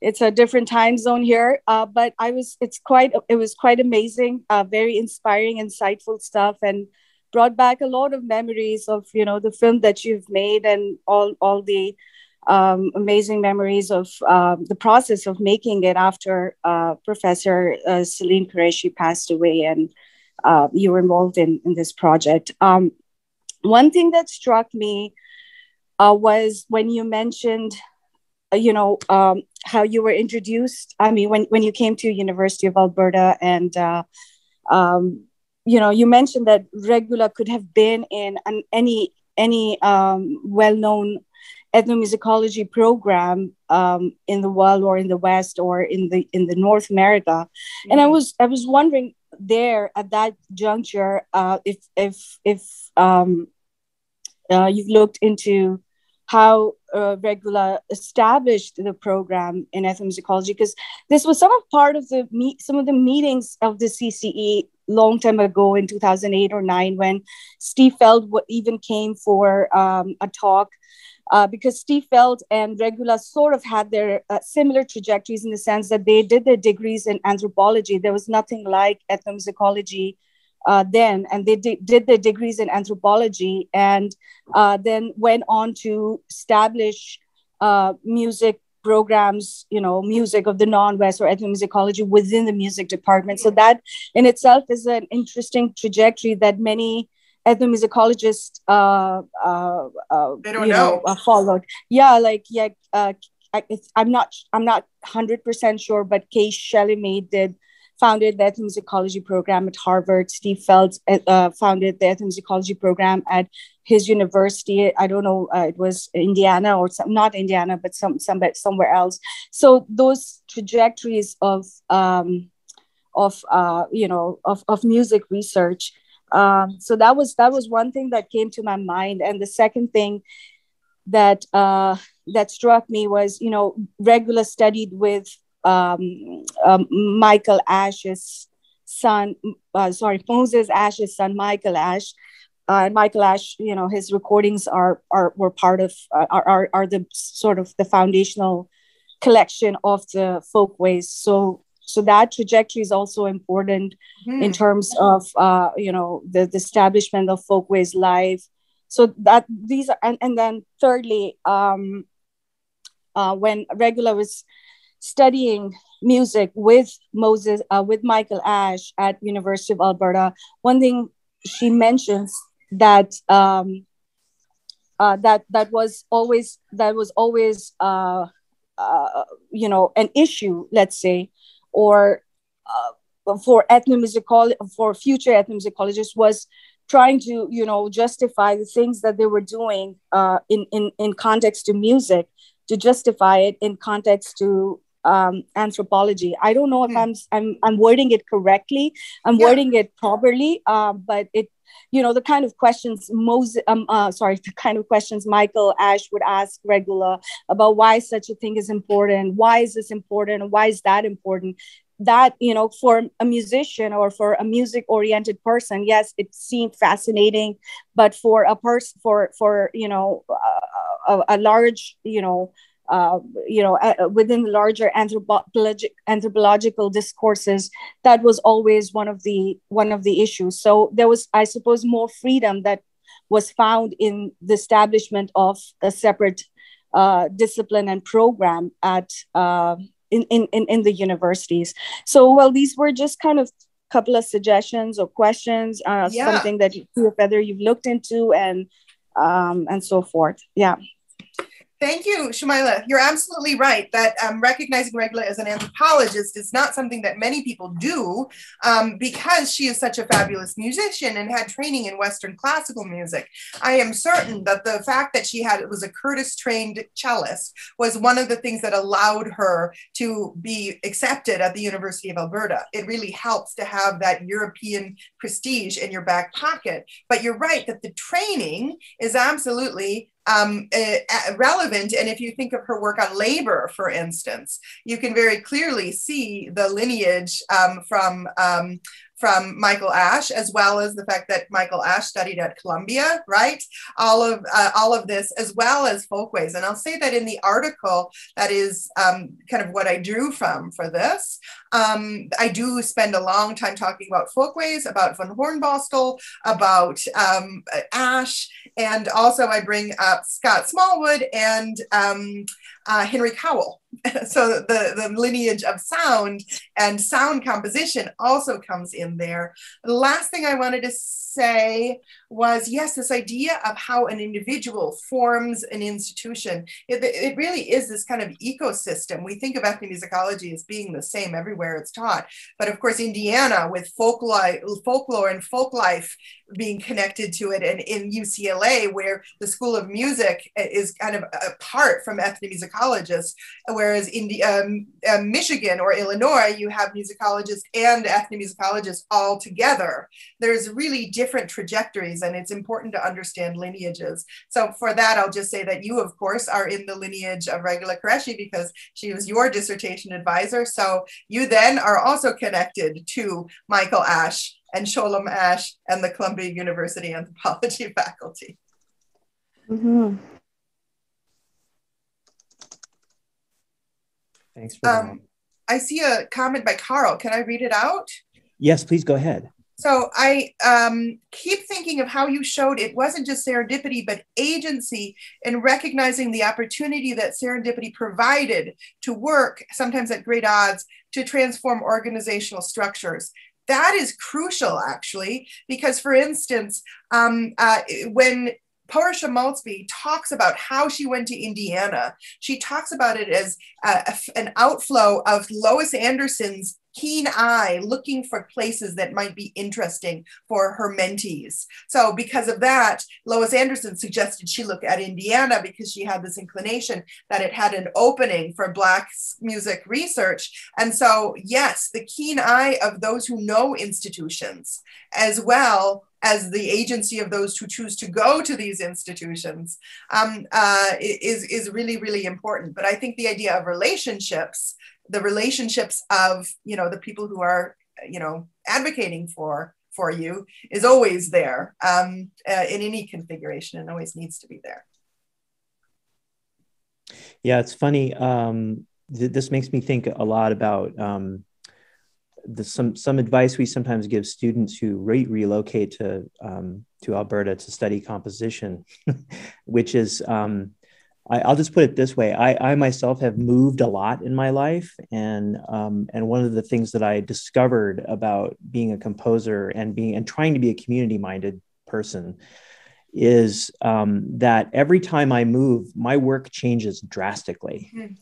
it's a different time zone here. Uh, but I was it's quite it was quite amazing, uh, very inspiring, insightful stuff and brought back a lot of memories of you know the film that you've made and all all the um, amazing memories of uh, the process of making it after uh, Professor uh, Saleem Qureshi passed away and uh, you were involved in, in this project. Um, one thing that struck me uh, was when you mentioned, uh, you know, um, how you were introduced. I mean, when, when you came to University of Alberta and um, you know you mentioned that regula could have been in an, any any um, well-known ethnomusicology program um, in the world or in the west or in the in the north america mm-hmm. and i was i was wondering there at that juncture uh, if if if um, uh, you've looked into how uh, Regula established the program in ethnomusicology because this was some of part of the meet some of the meetings of the CCE long time ago in 2008 or 9 when Steve Feld even came for um, a talk uh, because Steve Feld and Regula sort of had their uh, similar trajectories in the sense that they did their degrees in anthropology. There was nothing like ethnomusicology uh, then, and they did, did their degrees in anthropology and uh, then went on to establish uh, music programs, you know, music of the non-West or ethnomusicology within the music department. So that in itself is an interesting trajectory that many ethnomusicologists uh, uh, uh, they don't know, know. followed. Yeah, like yeah, uh, I, am not I'm not hundred percent sure, but Kay Shelemay did founded the ethnomusicology program at Harvard. Steve Feld uh, founded the ethnomusicology program at his university. I don't know, uh, it was Indiana or some, not Indiana, but some, some somewhere else. So those trajectories of um, of uh, you know of, of music research. Um, so that was that was one thing that came to my mind, and the second thing that uh, that struck me was you know Regula studied with um, um, Michael Asch's son, uh, sorry, Moses Asch's son, Michael Asch. Uh, Michael Asch, you know, his recordings are are were part of uh, are, are the sort of the foundational collection of the folkways. So so that trajectory is also important mm. in terms of uh, you know the, the establishment of folkways live. So that these are and, and then thirdly, um, uh, when Regula was studying music with Moses, uh, with Michael Asch at University of Alberta, one thing she mentions that um, uh, that that was always that was always uh, uh, you know an issue, let's say, or uh, for ethnomusical for future ethnomusicologists was trying to you know justify the things that they were doing uh, in in in context to music to justify it in context to um, anthropology. I don't know if mm. I'm, I'm I'm wording it correctly. I'm yeah. wording it properly, uh, but it you know the kind of questions Moses, um, uh, sorry, the kind of questions Michael Asch would ask Regula about why such a thing is important, why is this important, why is that important. That you know, for a musician or for a music-oriented person, yes, it seemed fascinating, but for a person, for for you know, uh, a, a large you know uh, you know, uh, within the larger anthropologic, anthropological discourses, that was always one of the one of the issues. So there was, I suppose, more freedom that was found in the establishment of a separate uh, discipline and program at uh, in, in, in the universities. So, well, these were just kind of a couple of suggestions or questions, uh, yeah. something that you, whether you've looked into and um, and so forth. Yeah. Thank you, Shumaila. You're absolutely right that um, recognizing Regula as an anthropologist is not something that many people do um, because she is such a fabulous musician and had training in Western classical music. I am certain that the fact that she had was a Curtis trained cellist was one of the things that allowed her to be accepted at the University of Alberta. It really helps to have that European prestige in your back pocket. But you're right that the training is absolutely um, uh, relevant. And if you think of her work on labor, for instance, you can very clearly see the lineage um, from um, from Michael Asch, as well as the fact that Michael Asch studied at Columbia, right? All of uh, all of this, as well as folkways. And I'll say that in the article, that is um, kind of what I drew from for this. Um, I do spend a long time talking about folkways, about von Hornbostel, about um, Asch, and also I bring up Scott Smallwood and um, uh, Henry Cowell. so the, the lineage of sound and sound composition also comes in there. The last thing I wanted to say was yes, this idea of how an individual forms an institution. It, it really is this kind of ecosystem. We think of ethnomusicology as being the same everywhere it's taught. But of course, Indiana with folklore, folklore and folk life being connected to it, and in UCLA, where the School of Music is kind of apart from ethnomusicologists, whereas in the, um, uh, Michigan or Illinois, you have musicologists and ethnomusicologists all together. There's really different trajectories, and it's important to understand lineages. So for that, I'll just say that you, of course, are in the lineage of Regula Qureshi because she was your dissertation advisor. So you then are also connected to Michael Asch and Sholem Asch and the Columbia University anthropology faculty. Mm-hmm. Thanks for um, that. I see a comment by Carl. Can I read it out? Yes, please go ahead. So I um, keep thinking of how you showed it wasn't just serendipity, but agency in recognizing the opportunity that serendipity provided to work, sometimes at great odds, to transform organizational structures that is crucial actually because for instance um, uh, when Portia Maultsby talks about how she went to Indiana. She talks about it as uh, an outflow of Lois Anderson's keen eye looking for places that might be interesting for her mentees. So, because of that, Lois Anderson suggested she look at Indiana because she had this inclination that it had an opening for Black music research. And so, yes, the keen eye of those who know institutions, as well as the agency of those who choose to go to these institutions um, uh, is, is really, really important. But I think the idea of relationships the relationships of you know the people who are you know advocating for for you is always there um, uh, in any configuration and always needs to be there. Yeah it's funny um, th- this makes me think a lot about um, the, some some advice we sometimes give students who re- relocate to um, to Alberta to study composition, which is um, I, will just put it this way: I, I, myself have moved a lot in my life, and um, and one of the things that I discovered about being a composer and being and trying to be a community-minded person is um, that every time I move, my work changes drastically. Mm-hmm.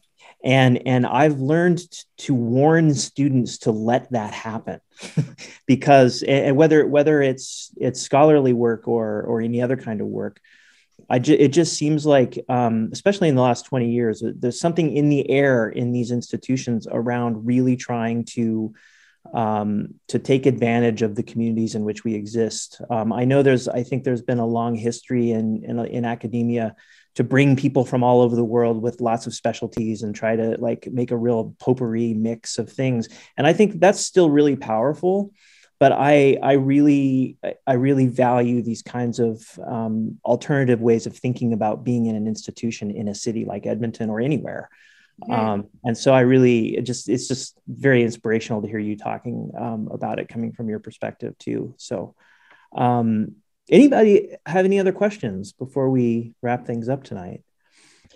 And, and I've learned to warn students to let that happen because and whether whether it's it's scholarly work or or any other kind of work, I ju- it just seems like, um, especially in the last 20 years, there's something in the air in these institutions around really trying to um, to take advantage of the communities in which we exist. Um, I know there's, I think there's been a long history in, in, in academia to bring people from all over the world with lots of specialties and try to like make a real potpourri mix of things. And I think that's still really powerful but I I really I really value these kinds of um, alternative ways of thinking about being in an institution in a city like Edmonton or anywhere. Um, and so I really it just it's just very inspirational to hear you talking um, about it coming from your perspective too. So, um, anybody have any other questions before we wrap things up tonight?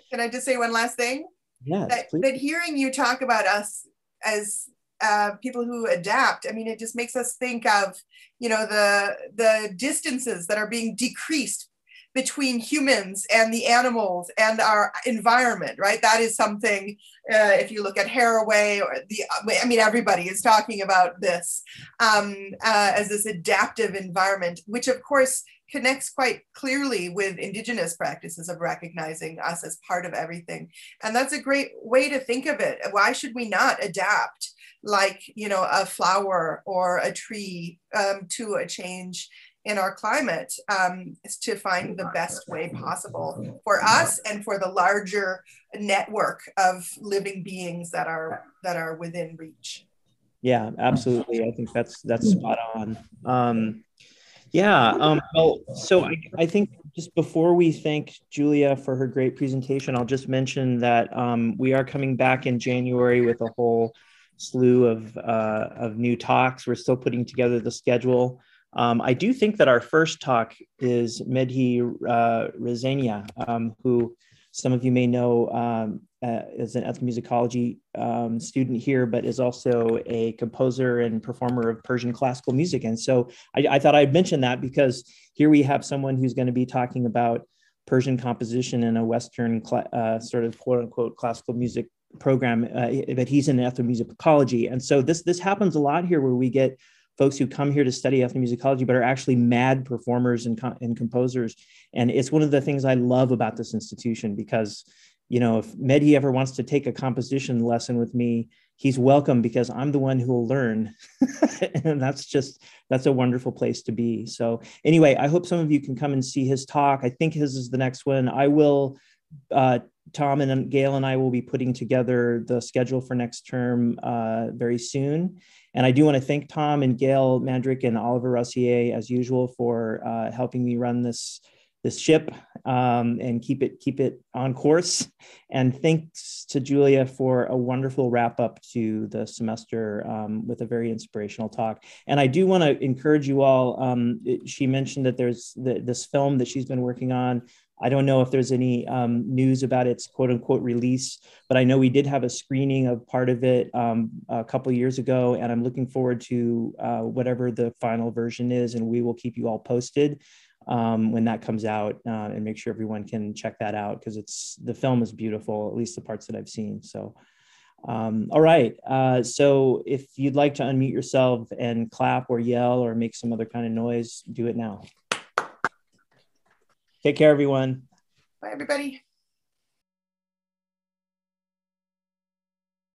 Can I just say one last thing? Yes, that, that hearing you talk about us as uh, people who adapt, I mean, it just makes us think of, you know, the the distances that are being decreased between humans and the animals and our environment, right? That is something, uh, if you look at Haraway or the, I mean, everybody is talking about this um, uh, as this adaptive environment, which of course connects quite clearly with indigenous practices of recognizing us as part of everything. And that's a great way to think of it. Why should we not adapt? Like you know a flower or a tree um, to a change in our climate um, to find the best way possible for us and for the larger network of living beings that are that are within reach. Yeah absolutely. I think that's that's spot on. Um, yeah um, well so I, I think just before we thank julia for her great presentation i'll just mention that um, we are coming back in january with a whole slew of, uh, of new talks. We're still putting together the schedule. Um, I do think that our first talk is Mehdi uh, Rezania, um, who some of you may know um, uh, is an ethnomusicology um, student here, but is also a composer and performer of Persian classical music. And so I, I thought I'd mention that because here we have someone who's going to be talking about Persian composition in a Western uh, sort of quote unquote classical music program, uh, but he's in ethnomusicology. And so this this happens a lot here where we get folks who come here to study ethnomusicology but are actually mad performers and, and composers. And it's one of the things I love about this institution because, you know, if Mehdi ever wants to take a composition lesson with me, he's welcome because I'm the one who will learn. and that's just, that's a wonderful place to be. So anyway, I hope some of you can come and see his talk. I think his is the next one. I will uh, Tom and Gail and I will be putting together the schedule for next term uh, very soon. And I do want to thank Tom and Gail Mandrick and Oliver Rossier, as usual, for uh, helping me run this this ship um, and keep it keep it on course. And thanks to Julia for a wonderful wrap up to the semester um, with a very inspirational talk. And I do want to encourage you all. Um, it, she mentioned that there's the, this film that she's been working on I don't know if there's any um, news about its quote unquote release, but I know we did have a screening of part of it um, a couple years ago, and I'm looking forward to uh, whatever the final version is, and we will keep you all posted um, when that comes out uh, and make sure everyone can check that out because it's the film is beautiful, at least the parts that I've seen. So. Um, all right. Uh, so if you'd like to unmute yourself and clap or yell or make some other kind of noise, do it now. Take care, everyone. Bye, everybody.